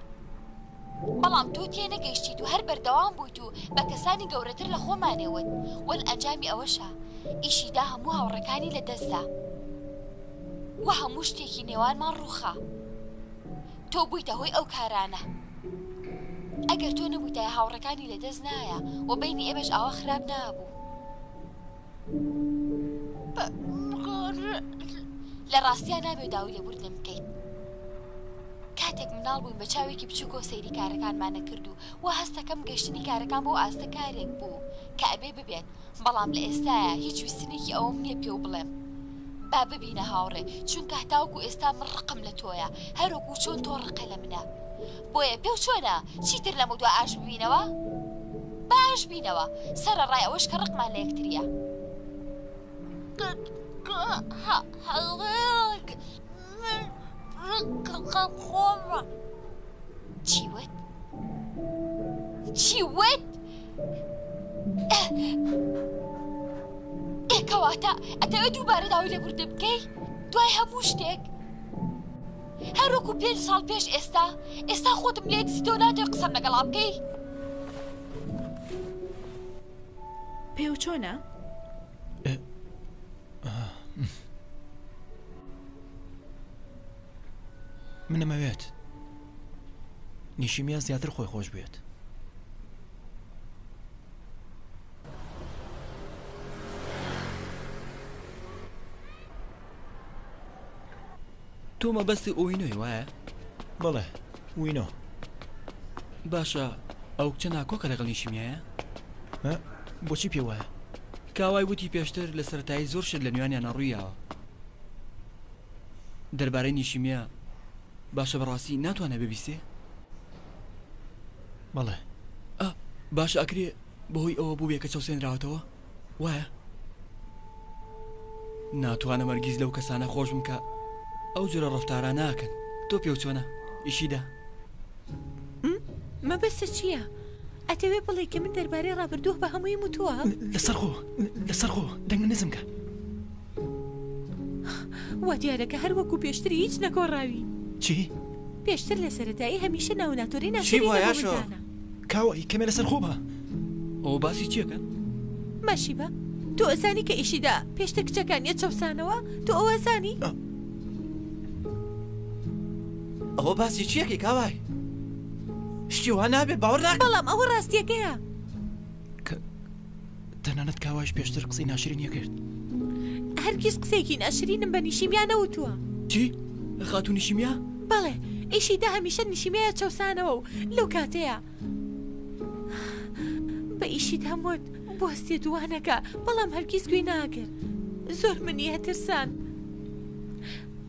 بەڵام تۆ تێ نەگەیشتیت و هەر بەردەوام بوویت و بە کەسانی گەورەتر لە خۆمانێ وت وەل ئەنجامی ئەوەشە ئیشیدا هەموو هاوڕەکانی لە دەستدا و هەموو شتێکی نێوانمان ڕووخا تۆ بوویتە هۆی ئەو کارانە ئەگەر تۆ نەبووتای هاوڕەکانی لە دەست نایە و بینی ئێمەش ئاوا خراپ نابوو لە ڕاستیا نابێ داوی لە بردنم بکەیت کاتێک مناڵ بووین بە چاوێکی بچووکۆ سەیری کارەکانمانە کرد و وە هەستەکەم گەشتنی کارەکان بۆ ئاستە کارێک بوو کە ئەبێ ببێت بەڵام لە ئێستاە هیچ ویستنێکی ئەوم نییە پێ و بڵێم با ببینە هاوڕێ چونکە هەتاوکو ئێستا من ڕقم لە تۆیە هەروەکو چۆن تۆ ڕقە لە منە بۆیە پێو چۆنە چیتر لەمەودوا ئاش ببینەوە؟ با ئاش بینەوە، سەرەڕای ئەوەش کە ڕقمان لە یەکترییە.
چی
وت؟ چی وت؟ ئێ کەواتە ئەتەوێ دووبارە داوای لێبوردن بکەی دوای هەموو شتێک؟ هەر وەکو پێنج ساڵ پێش ئێستا، ئێستا خۆتم لێ دزیتەوە و ناتەوێ قسەم لەگەڵا بکەی؟
پێو چۆنە؟
منم ئەوێت نیشیمیا زیاتر خۆی خۆش بێت.
تۆ مەبەستی ئوینۆی وایە؟
بەڵێ ئوینۆ.
باشە ئەو کچە ناکۆکە لەگەڵ نیشیمیایە؟ هە؟
بۆچی پێ وایە؟
کا وای وتی پێشتر لە سەرەتایی زۆر شت لە نێوانیانا ڕووی یاوە دەربارەی نیشیمیا، باشە بەڕاستی ناتوانێ ببیستێ؟
بەڵێ.
ئا باشە ئەکرێ بەهۆی ئەوە بووبێ کە چەوسێنراوەتەوە؟ وایە ناتوانم هەرگیز لەو کەسانە خۆشم کە ئەو جۆرە ڕفتارا ناکەن تۆ پێو چۆنە ئیشیدا
مەبەستە چییە؟ ئەتەوێ بڵێ کە من دەربارەی ڕابردووە بە هەمووی وتووە
لەسەر خۆ لەسەر خۆ دەنگ نزمکە
وا دیارە کە هەر وەکو پێشتری هیچ نەگۆڕاوی.
چی؟
پێشتر لە سەرەتایی هەمیشە ناو ناتۆرەی ناسێری نەبوو مندانە.
چی بووە یاشۆ؟
کاوە ی کەمێ لەسەر خۆ بە.
ئەوە باسی چی
ئەکەن؟ ماشیبا تۆ ئەزانی کە ئیشیدا پێشتر کچەکانی ئەچەوسانەوە؟ تۆ ئەوە ئەزانی؟
ئەوە باسی چی ئەکەی کاوای؟ شتی وا نابێ باوەڕ ناکەم.
بەڵام ئەوە ڕاستیەکەیە.
تەنانەت کاواش پێشتر قسەی ناشرینیە کرد
هەرگیز قسێکی ناشرینم بە نیشیمیا نەوتووە
چی؟ خاتو نیشیمیا؟
بەڵێ ئیشی دا هەمیشە نیشیمەیە چەسانەوە و لەو کاتەیە بە ئیشی داموت بۆ هەستێ دووانەکە بەڵام هەرگیز گوێی ناگر زۆر منی هەترسان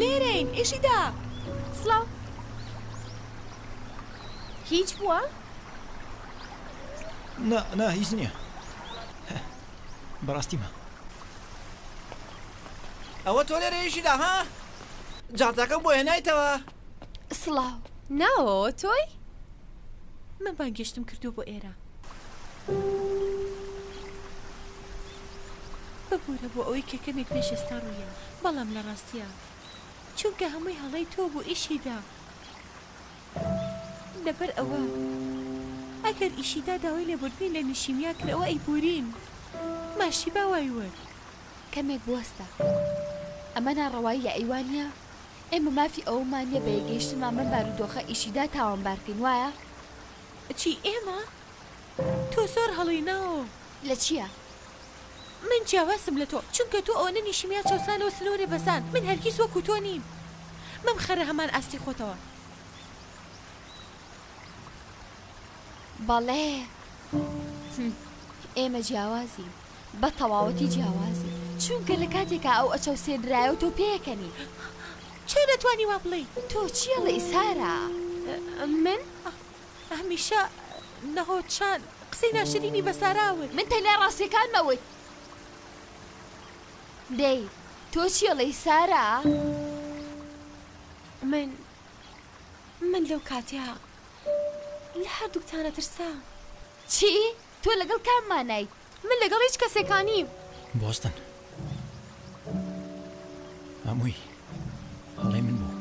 لێرەین ئیشیتا
سڵاو هیچ بووە؟
نا نا هیچ نییە بەڕاستیمە
ئەوە تۆ لێرە ئیشیدا ها جاتەکە بۆ هێنایتەوە
سڵاو ناوەوە تۆی؟
من بانگێشتم کردو بۆ ئێرە ببورە بۆ ئەوەی کە کەمێک پێش ئێستا ڕوویە بەڵام لە ڕاستیا چونکە هەمووی هەڵەی تۆ بوو ئیشیدا لەبەر ئەوە ئەگەر ئیشیدا داوای لێبوردنی لە نیشیمیا کرد ئەوە ئەیبورین ماشیبا وای وت.
کەمێک بوەستە ئەمە ناڕەواییە ئەی وانیە؟ ئێمە مافی ئەوەمان نیە بە یەکگەیشتنمان بەم بارودۆخە ئیشیدا تاوانبار بکەین وایە؟
چی ئێمە؟ تۆ زۆر هەڵەی ناوە.
لە چیا؟
من جیاوازم لە تۆ چونکە تۆ ئەوەنە نیشیمیا چەوسانەوە سنوورێ بەسان من هەرگیز وەکو تۆ نیم مەمخەرە هەمان ئاستی خۆتەوە.
بەڵێ ئێمە جیاوازین. بە تەواوەتی جیاوازی چونکە لە کاتێکا ئەو ئەچەوسێنرایە و تۆ پێکەنی
چۆن نەتوانی وا بڵێی
تۆ چییە لە ئیسارا
من
هەمیشە نەهۆ چان قسەی ناشرینی بە سارا وت
من تەنیا ڕاستیەکان مە وت دەی تۆ چییە ڵی سارا
من من لەو کاتیا لە هەردووکتانە ترسام
چی تۆ لەگەڵ کاممانیت؟
من لەگەڵ هیچ کەسێکا نیم.
بۆستن هەمووی هەڵەی من بوو.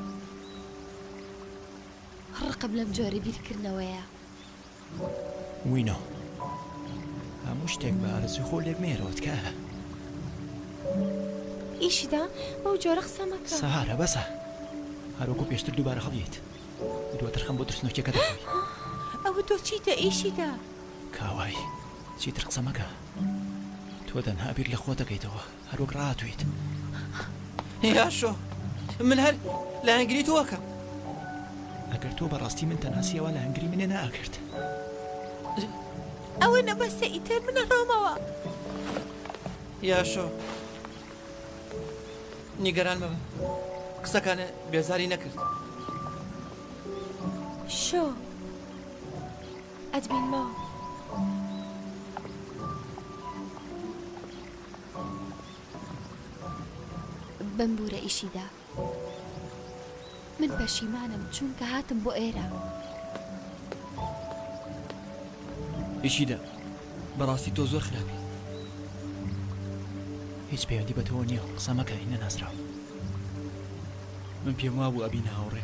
ڕقم لەم جۆرە بیرکردنەوەیە.
وینۆ هەموو شتێک بە ئارەزوی خۆ لێک نێرەوە تکایە.
ئیشیدا بەو جۆرە قسە مەکە.
سارا بەسە هەروەکو پێشتر دووبارە هەڵیەیت. دواتر خەم بۆ ترسنۆکیەکە دەخۆی.
ئەوە تۆ چیتە ئیشیدا؟
کاوای، چیتر قسە مەکە. تۆ تەنها بیر لە خۆت دەکەیتەوە، هەر وەک ڕاهاتوویت.
یاشۆ، من هەر لایەنگری تۆ ئەکەم.
ئەگەر تۆ بەڕاستی منت ئەناسی ئەوا لایەنگری منێ نەئەکرد.
ئەوە نە بەسە ئیتر من ئەڕۆمەوە.
یاشۆ، نیگەران مەبە. قسەکانت بێزاری نەکرد.
شۆ. ئەتبینمەوە.
بمبورە ئیشیدا. من پەشیمانم چونکە هاتم بۆ ئێرە.
ئیشیدا. بەڕاستی تۆ زۆر خراپی.
هیچ پەیوەندی بە تۆوە نیە قسە مەکە هی نەناسراو.
من پێموابوو ئەبینە هاوڕێ.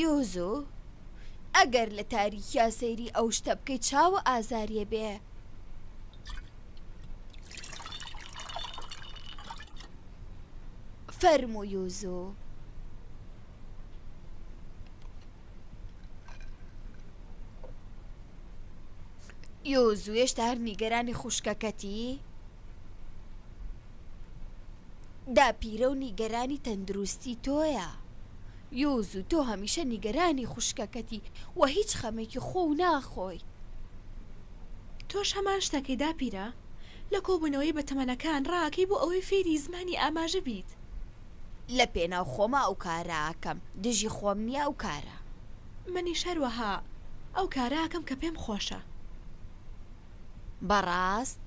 یوزو ئەگەر لە تاریکیا سەیری ئەو شتە بکەی چاوە ئازاریە بێ فەرموو یوزو. یوزو هێشتا هەر نیگەرانی خوشکەکەتی داپیرە و نیگەرانی تەندروستی تۆیە یوزو تۆ هەمیشە نیگەرانی خوشکەکەتی و هیچ خەمێکی خۆ و ناخۆی
تۆش هەمان شتەکەی داپیرە؟ لە کۆبوونەوەی بەتەمەنەکان ڕاکەی بۆ ئەوەی فێری زمانی ئاماژە بیت.
لە پێناو خۆما ئەو کارە ئەکەم. دژی خۆم نیە ئەو کارە.
منیش هەروەها ئەو کارە ئەکەم کە پێم خۆشە.
بەڕاست؟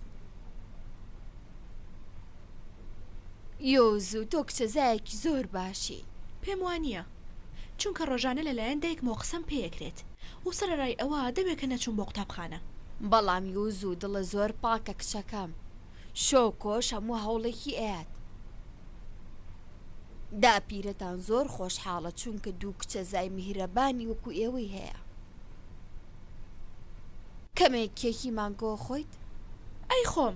یۆزو تۆ کچە زایەکی زۆر باشی.
پێم وانیە. چونکە ڕۆژانە لە لایەن دایکمەوە قسەم پێ ئەکرێت و سەرەڕای ئەوە دەمێ کە نەچووم بۆ قوتابخانە.
بەڵام یوزو دڵە زۆر پاکە کچەکەم. شۆکۆش هەموو هەوڵێکی ئەیات. داپیرەتان زۆر خۆشحاڵە چونکە دوو کچە زای میهرەبانی وەکو ئێوەی هەیە. کەمێک کێکی مانگۆ ئەخۆیت؟
ئەی خۆم.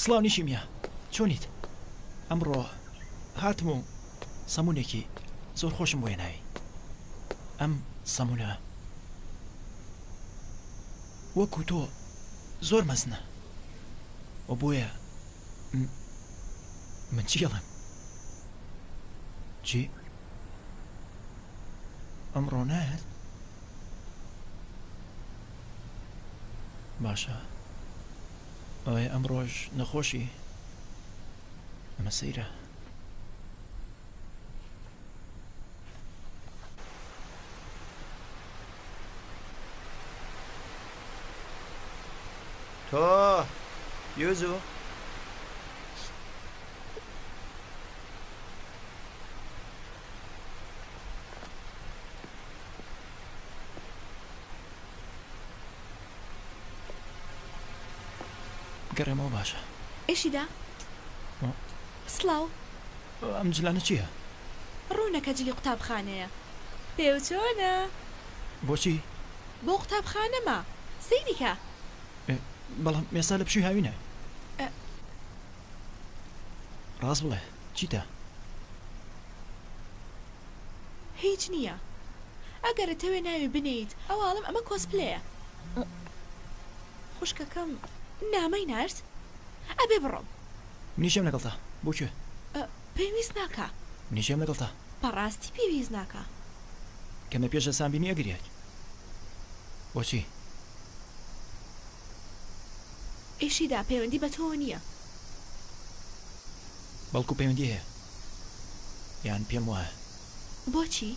سڵاو نیشیمیا چۆنیت ئەمڕۆ هاتم و سەمونێکی زۆر خۆشم بۆ هێناوی ئەم سەمونە وەکو تۆ زۆر مەزنە و بۆیە من چی هەڵم چی ئەمڕۆ نایەت باشە ئەوەیە ئەمڕۆش نەخۆشی ئەمە سەیرە
تۆ یوزو
گەڕێمەوە باشە
ئێشیدا سڵاو
ئەم جلانە چییە؟
ڕوونە کە جلی قوتابخانەیە پێو چۆنە؟
بۆچی؟
بۆ قوتابخانەمە سەیری کە.
بەڵام ئێستا لە پشووی هاوینە. ڕاست بڵێ. چیتە؟
هیچ نییە. ئەگەر ئەتەوێ ناوی بنێیت، ئەوا ئەڵێم ئەمە کۆسپلەیە. خوشکەکەم نامەی نارد، ئەبێ بڕۆم.
منیش یەم لەگەڵتا. بۆ
کوێ؟ پێویست ناکا.
منیش یەم لەگەڵتا.
بەڕاستی پێویست ناکا.
کەمێ پێش ئێستام بینی ئەگریای. بۆچی؟
ئیشیدا، پەیوەندی بە تۆوە نییە.
بەڵکو پەیوەندی هەیە یان پێم وایە.
بۆچی؟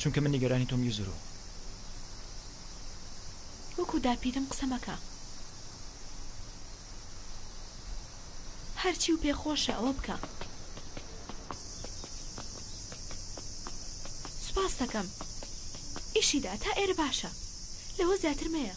چونکە من نیگەرانی تۆم یوزورو.
وەکو داپیرم قسە مەکە. هەرچی و پێ خۆشە ئەوە بکە. سوپاستەکەم. ئیشیدا تا ئێرە باشە. لەوە زیاتر مەیە.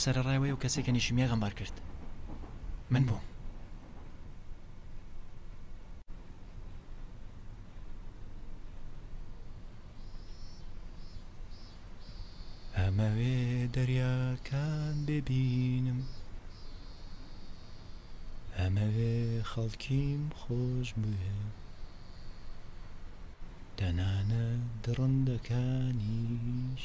سەرەڕای ئەوەی و کەسێک کە نیشی مێغەمبەر کرد من بووم ئەمەوێ دەریاکان ببینم
ئەمەوێ خەڵکیم خۆش بوێ تەنانە دڕندەکانیش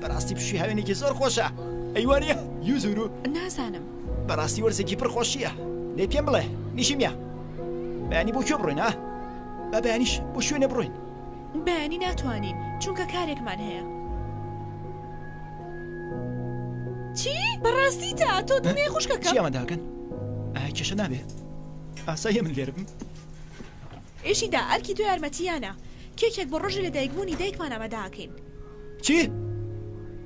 بەڕاستی پشوی هاوێنێکی زۆر خۆشە ئەیوانە یوزور و
نازانم
بەڕاستی وەرزێکی پر خۆشیە دەی پێم بڵێ نیشیمە بەیانی بۆ کوێ بڕۆینە بە بەیانیش بۆ شوێنە بڕۆین
بەیانی ناتوانین چونکە کارێکمان هەیە چی بەڕاستی تا تۆ
دنیای خوشکەکەمەداکەن کێشە نابێت ئاسایە من لێربم
ئێشی دا ئەرکی تۆ یارمەتی یانە کێکێک بۆ ڕۆژی لەدایک بوونی دایکمان ئامادە ئەکەین.
چی؟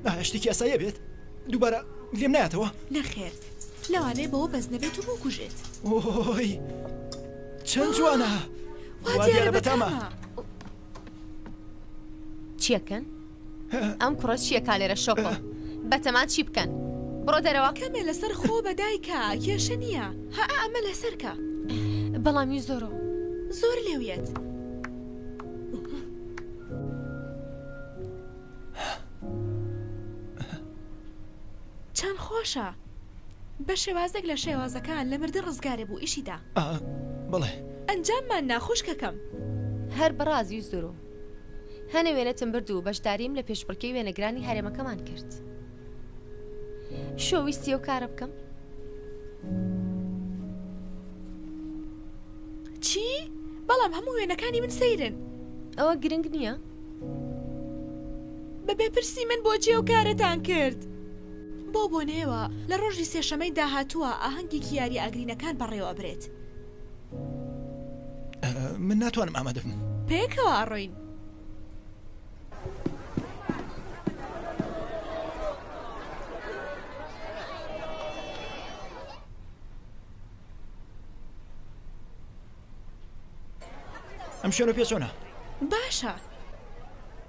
ئایا شتێکی ئاسایی ئەبێت؟ دووبارە لێم نایەتەوە؟
نەخێر لەوانەیە بەوە بەس نەبێت و بوکوژێت.
وۆی چەند جوانە!
وا دیارە
بەتامە.
چیەکەن؟ ئەم کوڕە چیە کا لێرە شۆکۆ بەتەما چی بکەن بڕۆ دەرەوە
کەمێ لەسەر خۆ بە دایکە کێشە نییە هە ئەمە لەسەرکە
بەڵامی زۆرۆ
زۆر لێویەت چەند خۆشە بە شێوازێک لە شێوازەکان لە مردن ڕزگارێ بوو ئیشیدا
بڵێ
ئەنجاممان ناخۆشکەکەم
هەر بەڕازی زۆرۆ هەنێ وێنەتم برد و بەشداریم لە پێشبڕکێی وێنەگرانی هەرێمەکەمان کرد شۆویستی ئەو کارە بکەم
چی؟ بەڵام هەموو وێنەکانی من سەیرن
ئەوە گرنگ نییە؟
بە بێپرسی من بۆچی ئەو کارەتان کرد؟ بۆ بۆنەیەوە لە ڕۆژی سێشەمەی داهاتووە ئاهەنگێکی یاری ئاگرینەکان بەڕێوە ئەبرێت
من ناتوانم ئامادە بم
پێکەوە ئەڕۆین
ئەم شوێنە پێچۆنە
باشە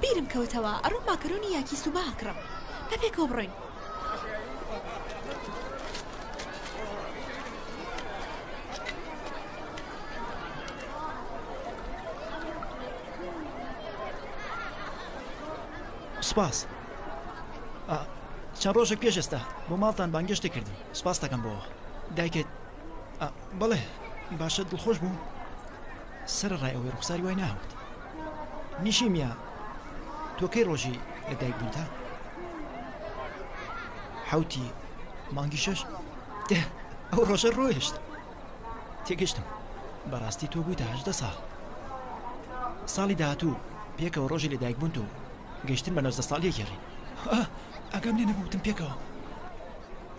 بیرم کەوتەوە ئەڕۆم ماکەرۆنی یاکی سوبا ئەکڕم با پێکەوە بڕۆین.
سوپاس چەند ڕۆژێک پێش ئێستا بۆ ماڵتان بانگەشتی کردم سوپاستەکەم بۆ دایکت بەڵێ باشە دڵخۆش بوو سەرەڕای ئەوەی ڕوخساری وای ناهەوت نیشیمیا تۆ کەی ڕۆژی لە دایک بوونتە حوتی مانگی شەش ئەو ڕۆژە ڕۆیشت تێگەشتم بەڕاستی تۆ بوویتە هەشدە ساڵ ساڵی داهاتوو پێکەوە ڕۆژی لە دایک بوون و گەشتن بە نەزدە ساڵیە گێڕی ئەگەم لێ نەبووتم پێکەوە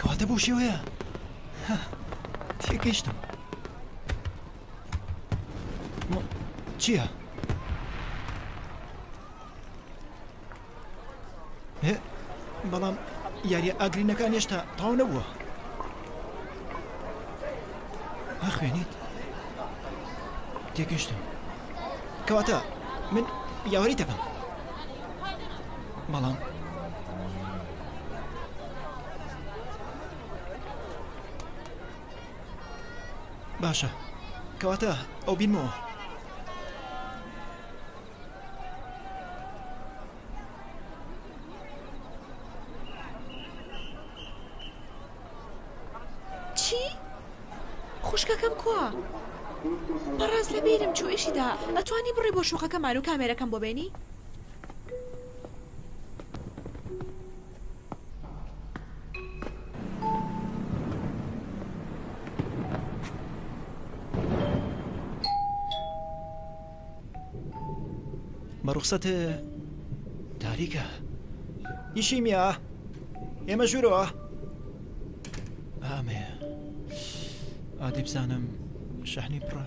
کەواتە بۆ شێوەیە تێگەیشتم چییە؟ بەڵام یاریە ئاگرینەکان هێشتا تاو نەبووە ئەخوێنیت تێگەشتم کەواتە من یاوەری دەبم بەڵام باشە کەواتە ئەو بینمەوە
چی؟ خوشکەکەم کوا؟ بەڕاز لە بیرم چوو ئیشیدا ئەتوانی بڕێ بۆ شوقەکەمان و کامێرەکەم بۆ بێنی؟
بە ڕوخسەت تاریکە
ئیشی میە ئێمە ژوورەوە
ئامێ ئادی بزانم شەحنی پڕە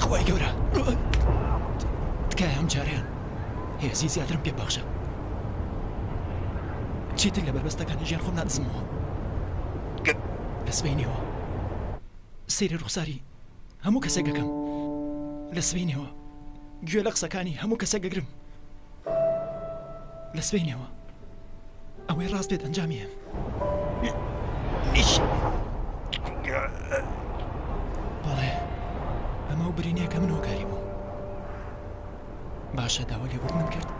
خوای گەورە تکایە ئەم جارەیان هێزی زیاترم پێ بەخشە چیتر لە بەربەستەکانی ژیان خۆم نادزمەوە لە سبینەوە سەیری ڕوخساری هەموو کەسێکەکەم لە سبینەوە گوێ لە قسەکانی هەموو کەسێک گەگرم لە سبەینێوە ئەوەی ڕاست بێت ئەنجامی هەم بەڵێ ئەمە و برینە کە من هۆکاری بوو باشە داوا لێبوردنم کرد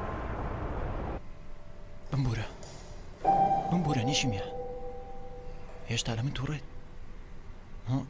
بمبورە بمبورە نیشیمە هێشتا لە من تووڕێت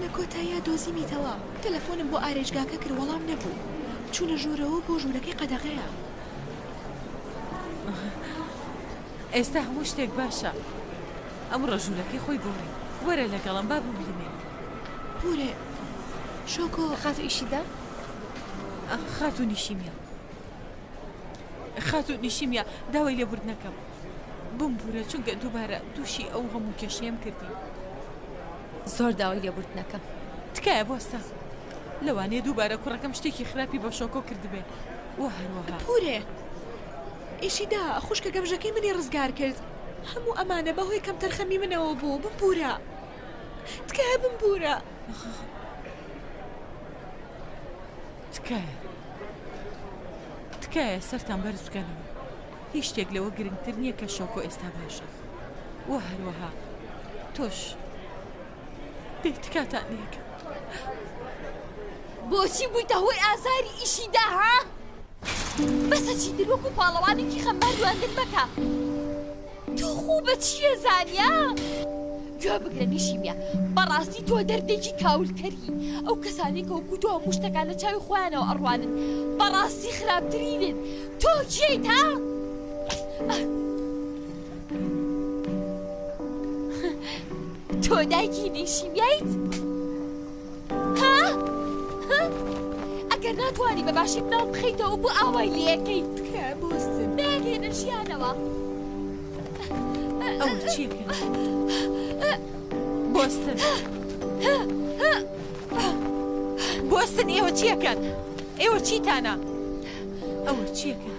لە
کۆتاییا دۆزیمیتەوە. تەلەفۆنم بۆ ئارێجگاکە کرد وەڵام نەبوو. چوونە ژوورەوە و بۆ ژوورەکەی قەدەغەیە.
ئێستا هەموو شتێک باشە. ئەمڕۆ ژوورەکەی خۆی گۆڕی. وەرە لەگەڵم با ببینێ.
پورێ، شۆکۆ.
خاتوو ئیشیدا؟
خاتوو نیشیمیا. خاتوو نیشیمیا داوای لێبوردنەکەم بمبورە چونکە دووبارە تووشی ئەو هەموو کێشەیەم کردی
زۆر داوای لێبوردنەکەم
تکایە بۆستە لەوانەیە دووبارە کوڕەکەم شتێکی خراپی بە شۆکۆ کردبێ و هەروەها
پورێ ئیشیدا خوشکە گەمژەکەی منی ڕزگار کرد هەموو ئەمانە بەهۆی کەم تەرخەمی منەوە بوو ببورە تکایە بمبورە
تکایە تکایە سەرتان بەرز بکەنەوە هیچ شتێک لەوە گرنگتر نییە کە شەوکۆ ئێستا باشە وە هەروەها تۆش دەی تکاتان لەکە
بۆچی بوویتە هۆی ئازاری ئیشی داها بەسە چیتر وەکو پاڵەوانێکی خەمبار دواندن بەکە. توخو بە چیە زانیا گوێ بگرە نیشیمیا بەڕاستی تۆ دەردێکی کاولکەری ئەو کەسانەی کە وەکو تۆ هەموو شتەکان لە چاوی خۆیانەوە ئەڕوانن بەڕاستی خراپترینن تۆ کێیت ها تۆ دایکی نیشیمیایت؟ ئەگەر ناتوانی بە باشی مناڵ بخەیتەوە بۆ ئاوای لەکەیت
تکە بۆستن
ناگەێنە ژیانەوە
ئەو چی بۆستن بۆستن ئێوە چیەکەن ئێوە چیتانە ئەوە چیەکەن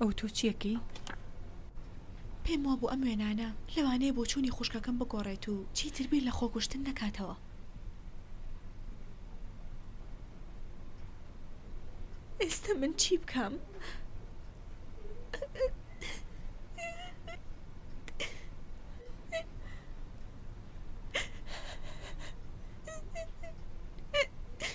ئەو تۆ چیەکەی؟
پێم وابوو ئەم وێنانە لەوانەیە بۆچوونی خوشکەکەم بگۆڕێت و چیتر بیر لە خۆکوشتن نەکاتەوە. ئێستا من چی بکەم؟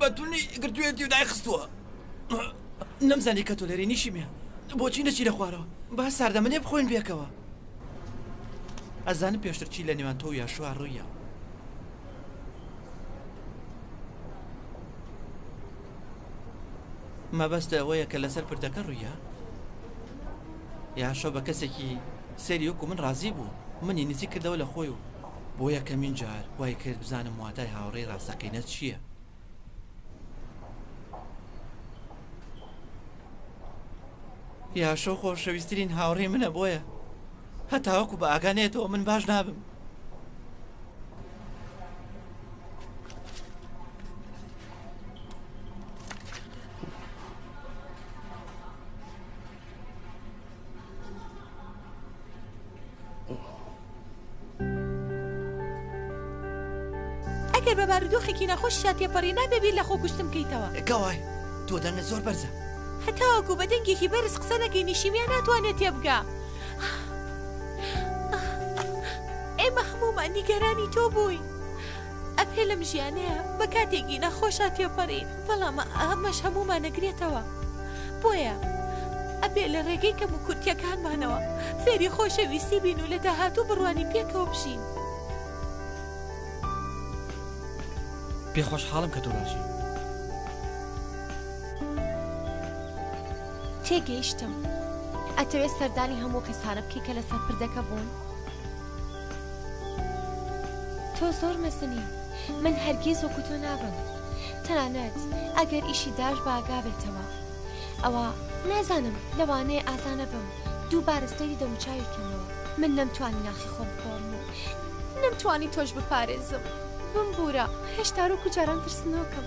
بەتونی گرتوێتی و دای خستووە نەمزانی کە تۆ لەری نیشی مێ بۆچی نەچی لە خوارەوە با ساردە منێ بخۆین بێکەوە ئەزانم پێشتر چی لە نێوان تۆ یا شوار ڕوویە مەبەست ئەوەیە کە لەسەر پردەکە ڕویە یاشە بە کەسێکی سەری وەکو من ڕازی بوو منی نزی کردەوە لە خۆی و بۆ یەکەمین جار وای کرد بزانم واتای هاوڕێی ڕاستەقینە چییە یاشۆ خۆشەویستترین هاوڕێ منە بۆیە هەتاوەکو بە ئاگانێتەوە من باش نابم
ئەگەر بە بارودۆخێکی ناخۆشیا تێپەڕی نابێ بیر لە خۆ کوشتم کەیتەوە
کەوای تۆ دەنگە زۆر بەرزە
هەتاوەکو بە دەنگێکی بەرز قسە نەکەی نیشیمیان ناتوانێت تێبگا ئێمە هەموومان نیگەرانی تۆ بووین ئەبێ لەم ژیانەیا بە کاتێکی نەخۆشا تێپەرین، بەڵام ئەمەش هەموومان ئەگرێتەوە. بۆیە ئەبێ لە رێگەی کەموکورتییەکانمانەوە فێری خۆشەویستی بین و لە داهاتوو بڕوانین پێکەوە بژین.
پێ خۆشحاڵم کە تۆ باشی.
تێگەیشتم. ئەتەوێ سەردانی هەموو قیسانە بکەی کە لەسەر پردەکە بوون؟ تۆ زۆر مەزنی من هەرگیز وەکو تۆ نابم تەنانەت ئەگەر ئیشی داش باگا بێتەوە ئەوە نازانم لەوانەیە ئازانە بم دووبارە سەیری دەموچاوی کەمەوە من نەمتوانی ناخی خۆم بگۆڕم و نەمتوانی تۆش بپارێزم
بمبوورە هێشتاروکو جاران ترسنۆکم.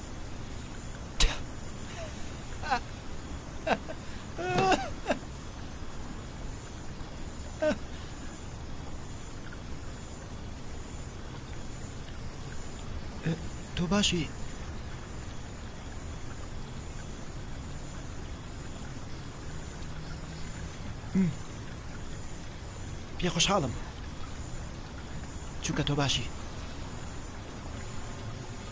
تۆ باشی پێ خۆشحاڵم چونکە تۆ باشی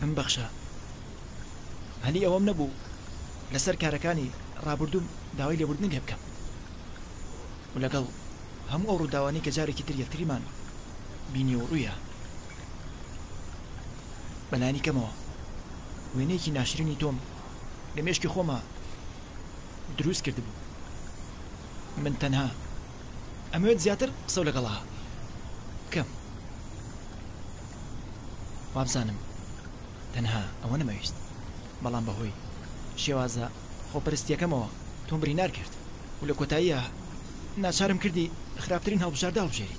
ئەم بەخشە هەلی ئەوەم نەبوو لەسەر کارەکانی ڕابردووم داوای لێبوردن لێ بکەم و لەگەڵ هەموو ئەو ڕووداوانی کە جارێکی تر یەکتریمان بینی و ڕوویە بەلانی کەمەوە وێنەیەکی ناشرینی تۆم لە مێشکی خۆمە دروست کرد بوو من تەنها ئەمەوێت زیاتر قسەو لەگەڵا بکەم وابزانم تەنها ئەوە نەمەویست بەڵام بەهۆی شێوازە خۆپەرستیەکەمەوە تۆم برینار کرد و لە کۆتاییە ناچارم کردی خراپترین هەڵبژاردا هەڵبژێری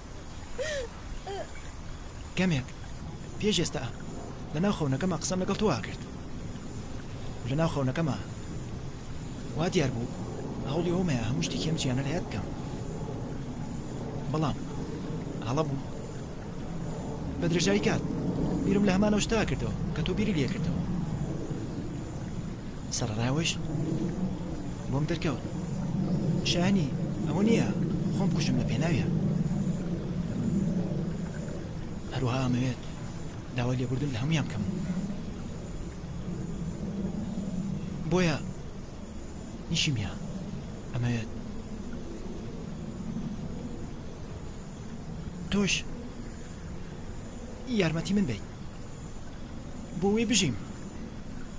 کەمێک پێش ئێستا لە ناو خەونەکەما قسەم لەگەڵ تۆوا کرد و لە ناو خەونەکەما وا دیار بوو هەوڵی ئەومەیە هەموو شتێکی ئەم جیانە لە یاد بکەم بەڵام هەڵە بووم بە درێژایی کات بیرم لە هەمانەوە شتا کردەوە کە تۆ بیری لێکردەوە سەرەڕای ئەوەیش بۆم دەرکەوت شایانی ئەوە نییە خۆم بکوژم لە پێناویە هەروها ئامەوێت داوای لێبوردن لە هەمویان بکەم بۆیە نیشیمیا ئەمەوێت تۆش یارمەتی من بیت بۆ وی بژیم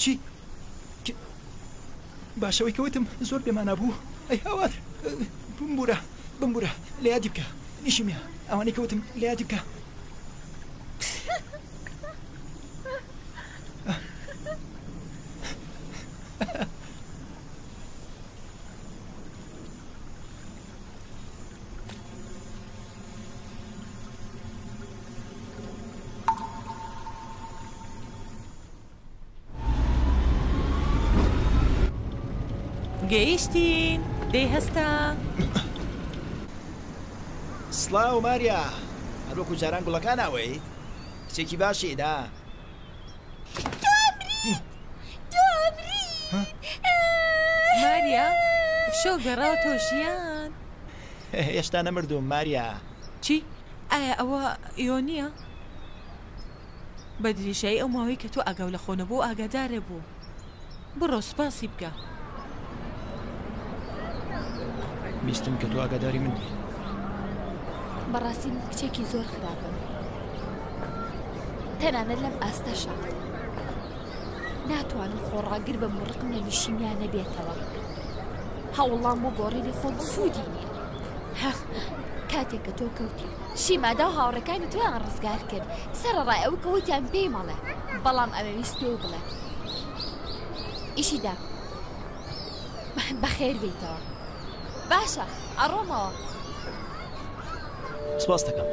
چی؟ باشەوەی کەوتم زۆر بێمانە بوو ئەی هاوار بمبورە بمبورە لە یادی بکە نیشیمە ئەوانەی کەوتم لە یادی بکە
گەیشتین دەی هەستا
سڵاو ماریا هەروەکو جاران گوڵەکان ئەوەی کچێکی باشیدا
ماریا شەو گەڕا تۆشیان
هێشتا نەمردوو ماریا
چی؟ ئایا ئەوە یۆنیە؟ بە دریشایی ئەو ماوەی کە تۆ ئاگاو لە خۆنەبوو ئاگادارە بوو بڕۆ سوپاسی بکە.
بیستم کە تۆ ئاگاداری من بی.
بەڕاستی من کچێکی زۆر خراپم. تەنانەت لەم ئاستەشە. ناتوانم خۆڕاگر بە مڕقم لە نشیمیا نەبێتەوە. هەوڵام بۆ گۆڕینی خۆم سوودی نییە. کاتێک کە تۆ کەوتی شیمادا و هاوڕەکانی تۆیان ڕزگار کرد سەرڕای ئەو کەوتیان پێی مەڵێ بەڵام ئەوەویست پێی بڵێ ئیشی دا بەخێر بیتەوە باشە ئەڕۆمەوە
سپاس دەکەم.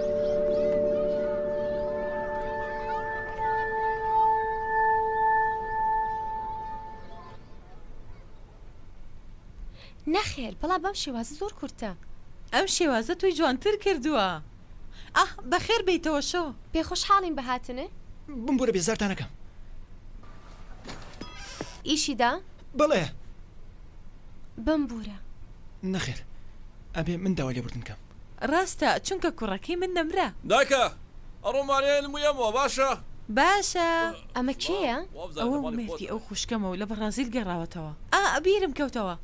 نەخێر بەڵا بەم شێوازە زۆر کورتە
ئەم شێوازە تۆی جوانتر کردووە. ئاه بەخێر بێیتەوە شۆ.
پێ خۆشحاڵین بە هاتنت.
بمبورە بێزارتان
ئەکەم.
ئیشی
دا؟ بەڵێ. بمبورە.
نەخێر ئەبێ من داوای لێبوردن کەم.
ڕاستە چونکە کوڕەکەی من نەمرا.
دایکە ئەڕۆم ماریای نموو یەمەوە باشە.
باشە
ئەمە کێیە؟
ئەوە مێردی ئەو خوشکەمە و لە بەڕازیل گەڕاوەتەوە. ئا بیرم کەوتەوە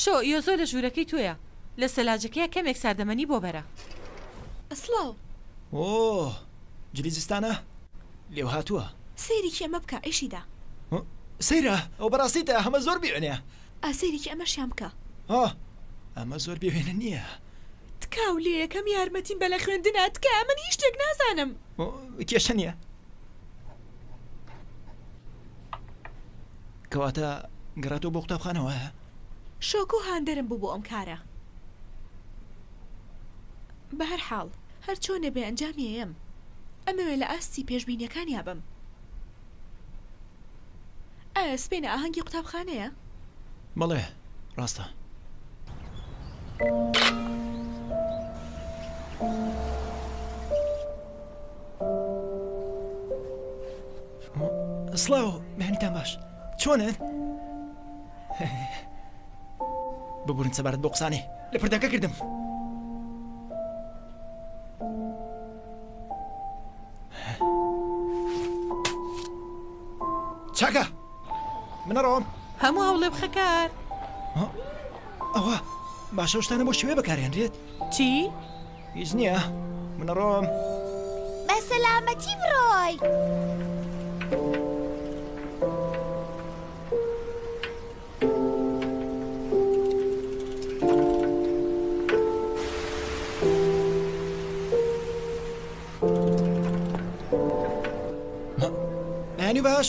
شۆ یۆزۆ لە ژوورەکەی تۆیە. لە سەلاجەکەیە کەمێک ساردەمەنی بۆ بەرە.
سڵاو.
ئۆۆ جلی زستانە لێو هاتووە.
سەیرێکی ئەمە بکە ئیشی دا.
سەیرە ئەوە بەراستی تا ئەمە زۆر بێ
وێنەیە. ئا سەیرێکی ئەمەشیان بکە.
ئا ئەمە زۆر بێ وێنە
نیە. تکا و لەیەکەم یارمەتیم بە لە خوێندنا تکایە من هیچ شتێک نازانم.
کێشە نیە. کەواتە گەڕاتەوە بۆ قوتابخانە
وایە؟ شۆکو هاندەرم بوو بۆ ئەم کارە. بەهەرحاڵ، هەرچۆنێ بێ ئەنجامی ئەیەم. ئەمەوێ لە ئاستی پێشبینیەکانیا بم. ئایا سبەینە ئاهەنگی قوتابخانەیە؟
بەڵێ، ڕاستە. سڵاو بەهنیتان باش چۆنن؟ ببورن سەبارەت بۆ قسانێ لە پردەکە کردم چاکە منەڕۆم
هەموو هەوڵێ بخەکار
ئەوە باشە شتانە بۆ شوێ بەکارێنرێت
چی؟
هیچ نییە من ڕۆم
بە سەلامەتی بڕۆی.
نانی باش؟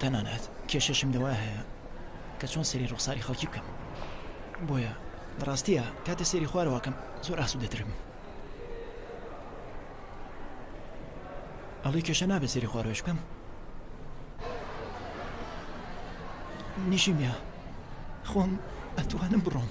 تەنانەت کێشەشم لەوە هەیە کە چۆن سەری ڕوخساری خەڵکی بکەم بۆیە ڕاستیە کاتێ سێری خوارەوەکەم زۆر ئاسو دەترم ئەڵی کێشە نابێت سێری خوارەوەش بکەم نیشیمە خۆم ئەتوانم بڕۆم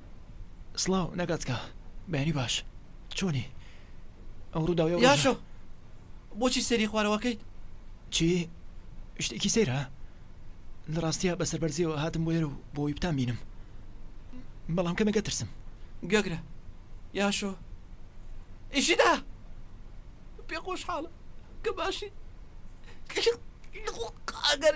سڵاو نەگاتکە بەینی باش چۆنی ئەو ڕوودا
یاشە بۆچی سەری خوارەوەکەیت
چی شتێکی سەیرە لە ڕاستە بەسەر بەرزیەوە هاتم بۆێرە و بۆی بتان بینم بەڵام کەمێکە ترسم
گەگرە یاشۆ ئیشیدا پێ خۆش حاڵە کە باشی ئەگەر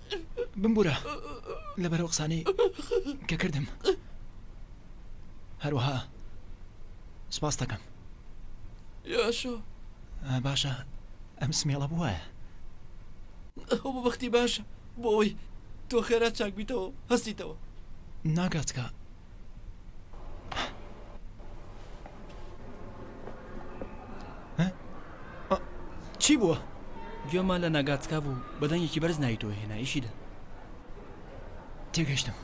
بمبورە لەبەرو قسانەی کە کردم هەروەها سپاس دەکەم
یاشۆ
باشە ئەم سمێڵە بووایە
ئەو بەختی باشە بۆ ئەوی تۆ خێرا چاک بیتەوە هەستیتەوە
ناگاتکە چی بووە؟
گوێمان لە ناگاتکا بوو بەدەنگێکی بەرز ناوی تۆ هێنا ئیشیدا
تێگەشتم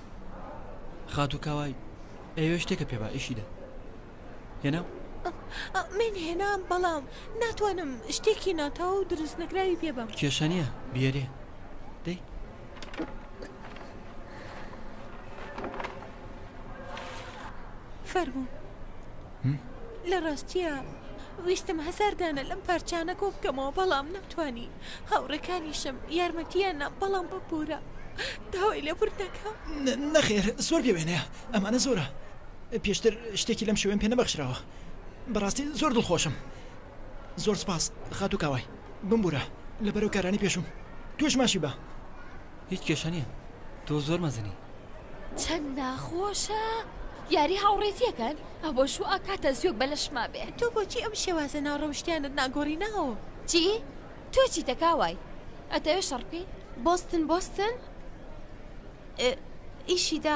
خاتو کاوای ئەوێ شتێکە پێ با ئیشیدا هێناو؟
من هێنام بەڵام ناتوانم شتێکی ناتاو و دروست نەکراوی پێ
بەم کێشەنیە بێرێ دەی
فەرموو لە ڕاستیە ویستم هەزار دانە لەم پارچانە کۆ بکەمەوە بەڵام نەمتوانی هاوڕەکانیشم یارمەتیان نام بەڵام بپورە داوای
لێبوردەکە نەخێر زۆر پێوێنێ ئەمانە زۆرە پێشتر شتێکی لەم شێوەیەم پێ نەبەخشراوە. بەڕاستی زۆر دڵخۆشم. زۆر سوپاس خاتوو کاوای. بمبوورە لەبەرەو کارانی پێشووم. تۆش ماشی بە.
هیچ کێشە نییە. تۆ زۆر مەزنی.
چەند ناخۆشە. یاری هاوڕێتییەکەن ئەوەش و ئاکاتە زیۆک بە لەشما بێ.
تۆ بۆچی ئەم شێوازە ناڕەوشتیانەت ناگۆڕینەوە؟
چی؟ تۆ چیتە کاوای؟ ئەتەوێ شەڕ
بکەی؟ بۆستن
بۆستن ئیشی دا.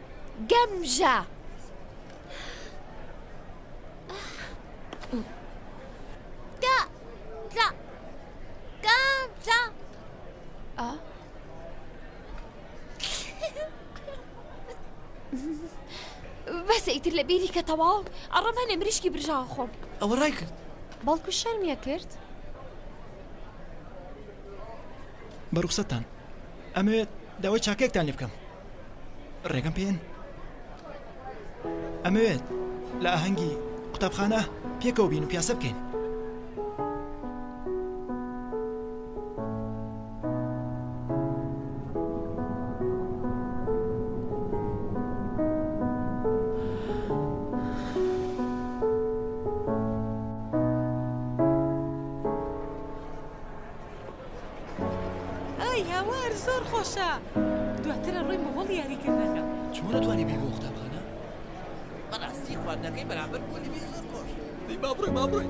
گەمژە. گە جە گەمژە. ئا. بەسە ئیتر لە بیری کە تەواو ئەڕەم هەنێ مریشکی برژاوە خۆم.
ئەوە ڕای کرد.
بەڵکو شەرمی ئەکرد.
بە ڕوخسەتتان ئەمەوێت داوای چاکەیەکتان لێ بکەم. ڕێگەم پێن ئەمەوێت لە ئاهەنگی قوتابخانە پێکەوە بین و پیاسە بکەین
ئای هاوار زۆر خۆشە دواترە ڕووی مەوەڵ یاریکردنەکە
چۆن توانی بی بۆ قوتابخانە
بەڕاستی خواردنەکەی بەرامبەر بۆ نوی زۆر خۆش
دی بابڕی بابڕی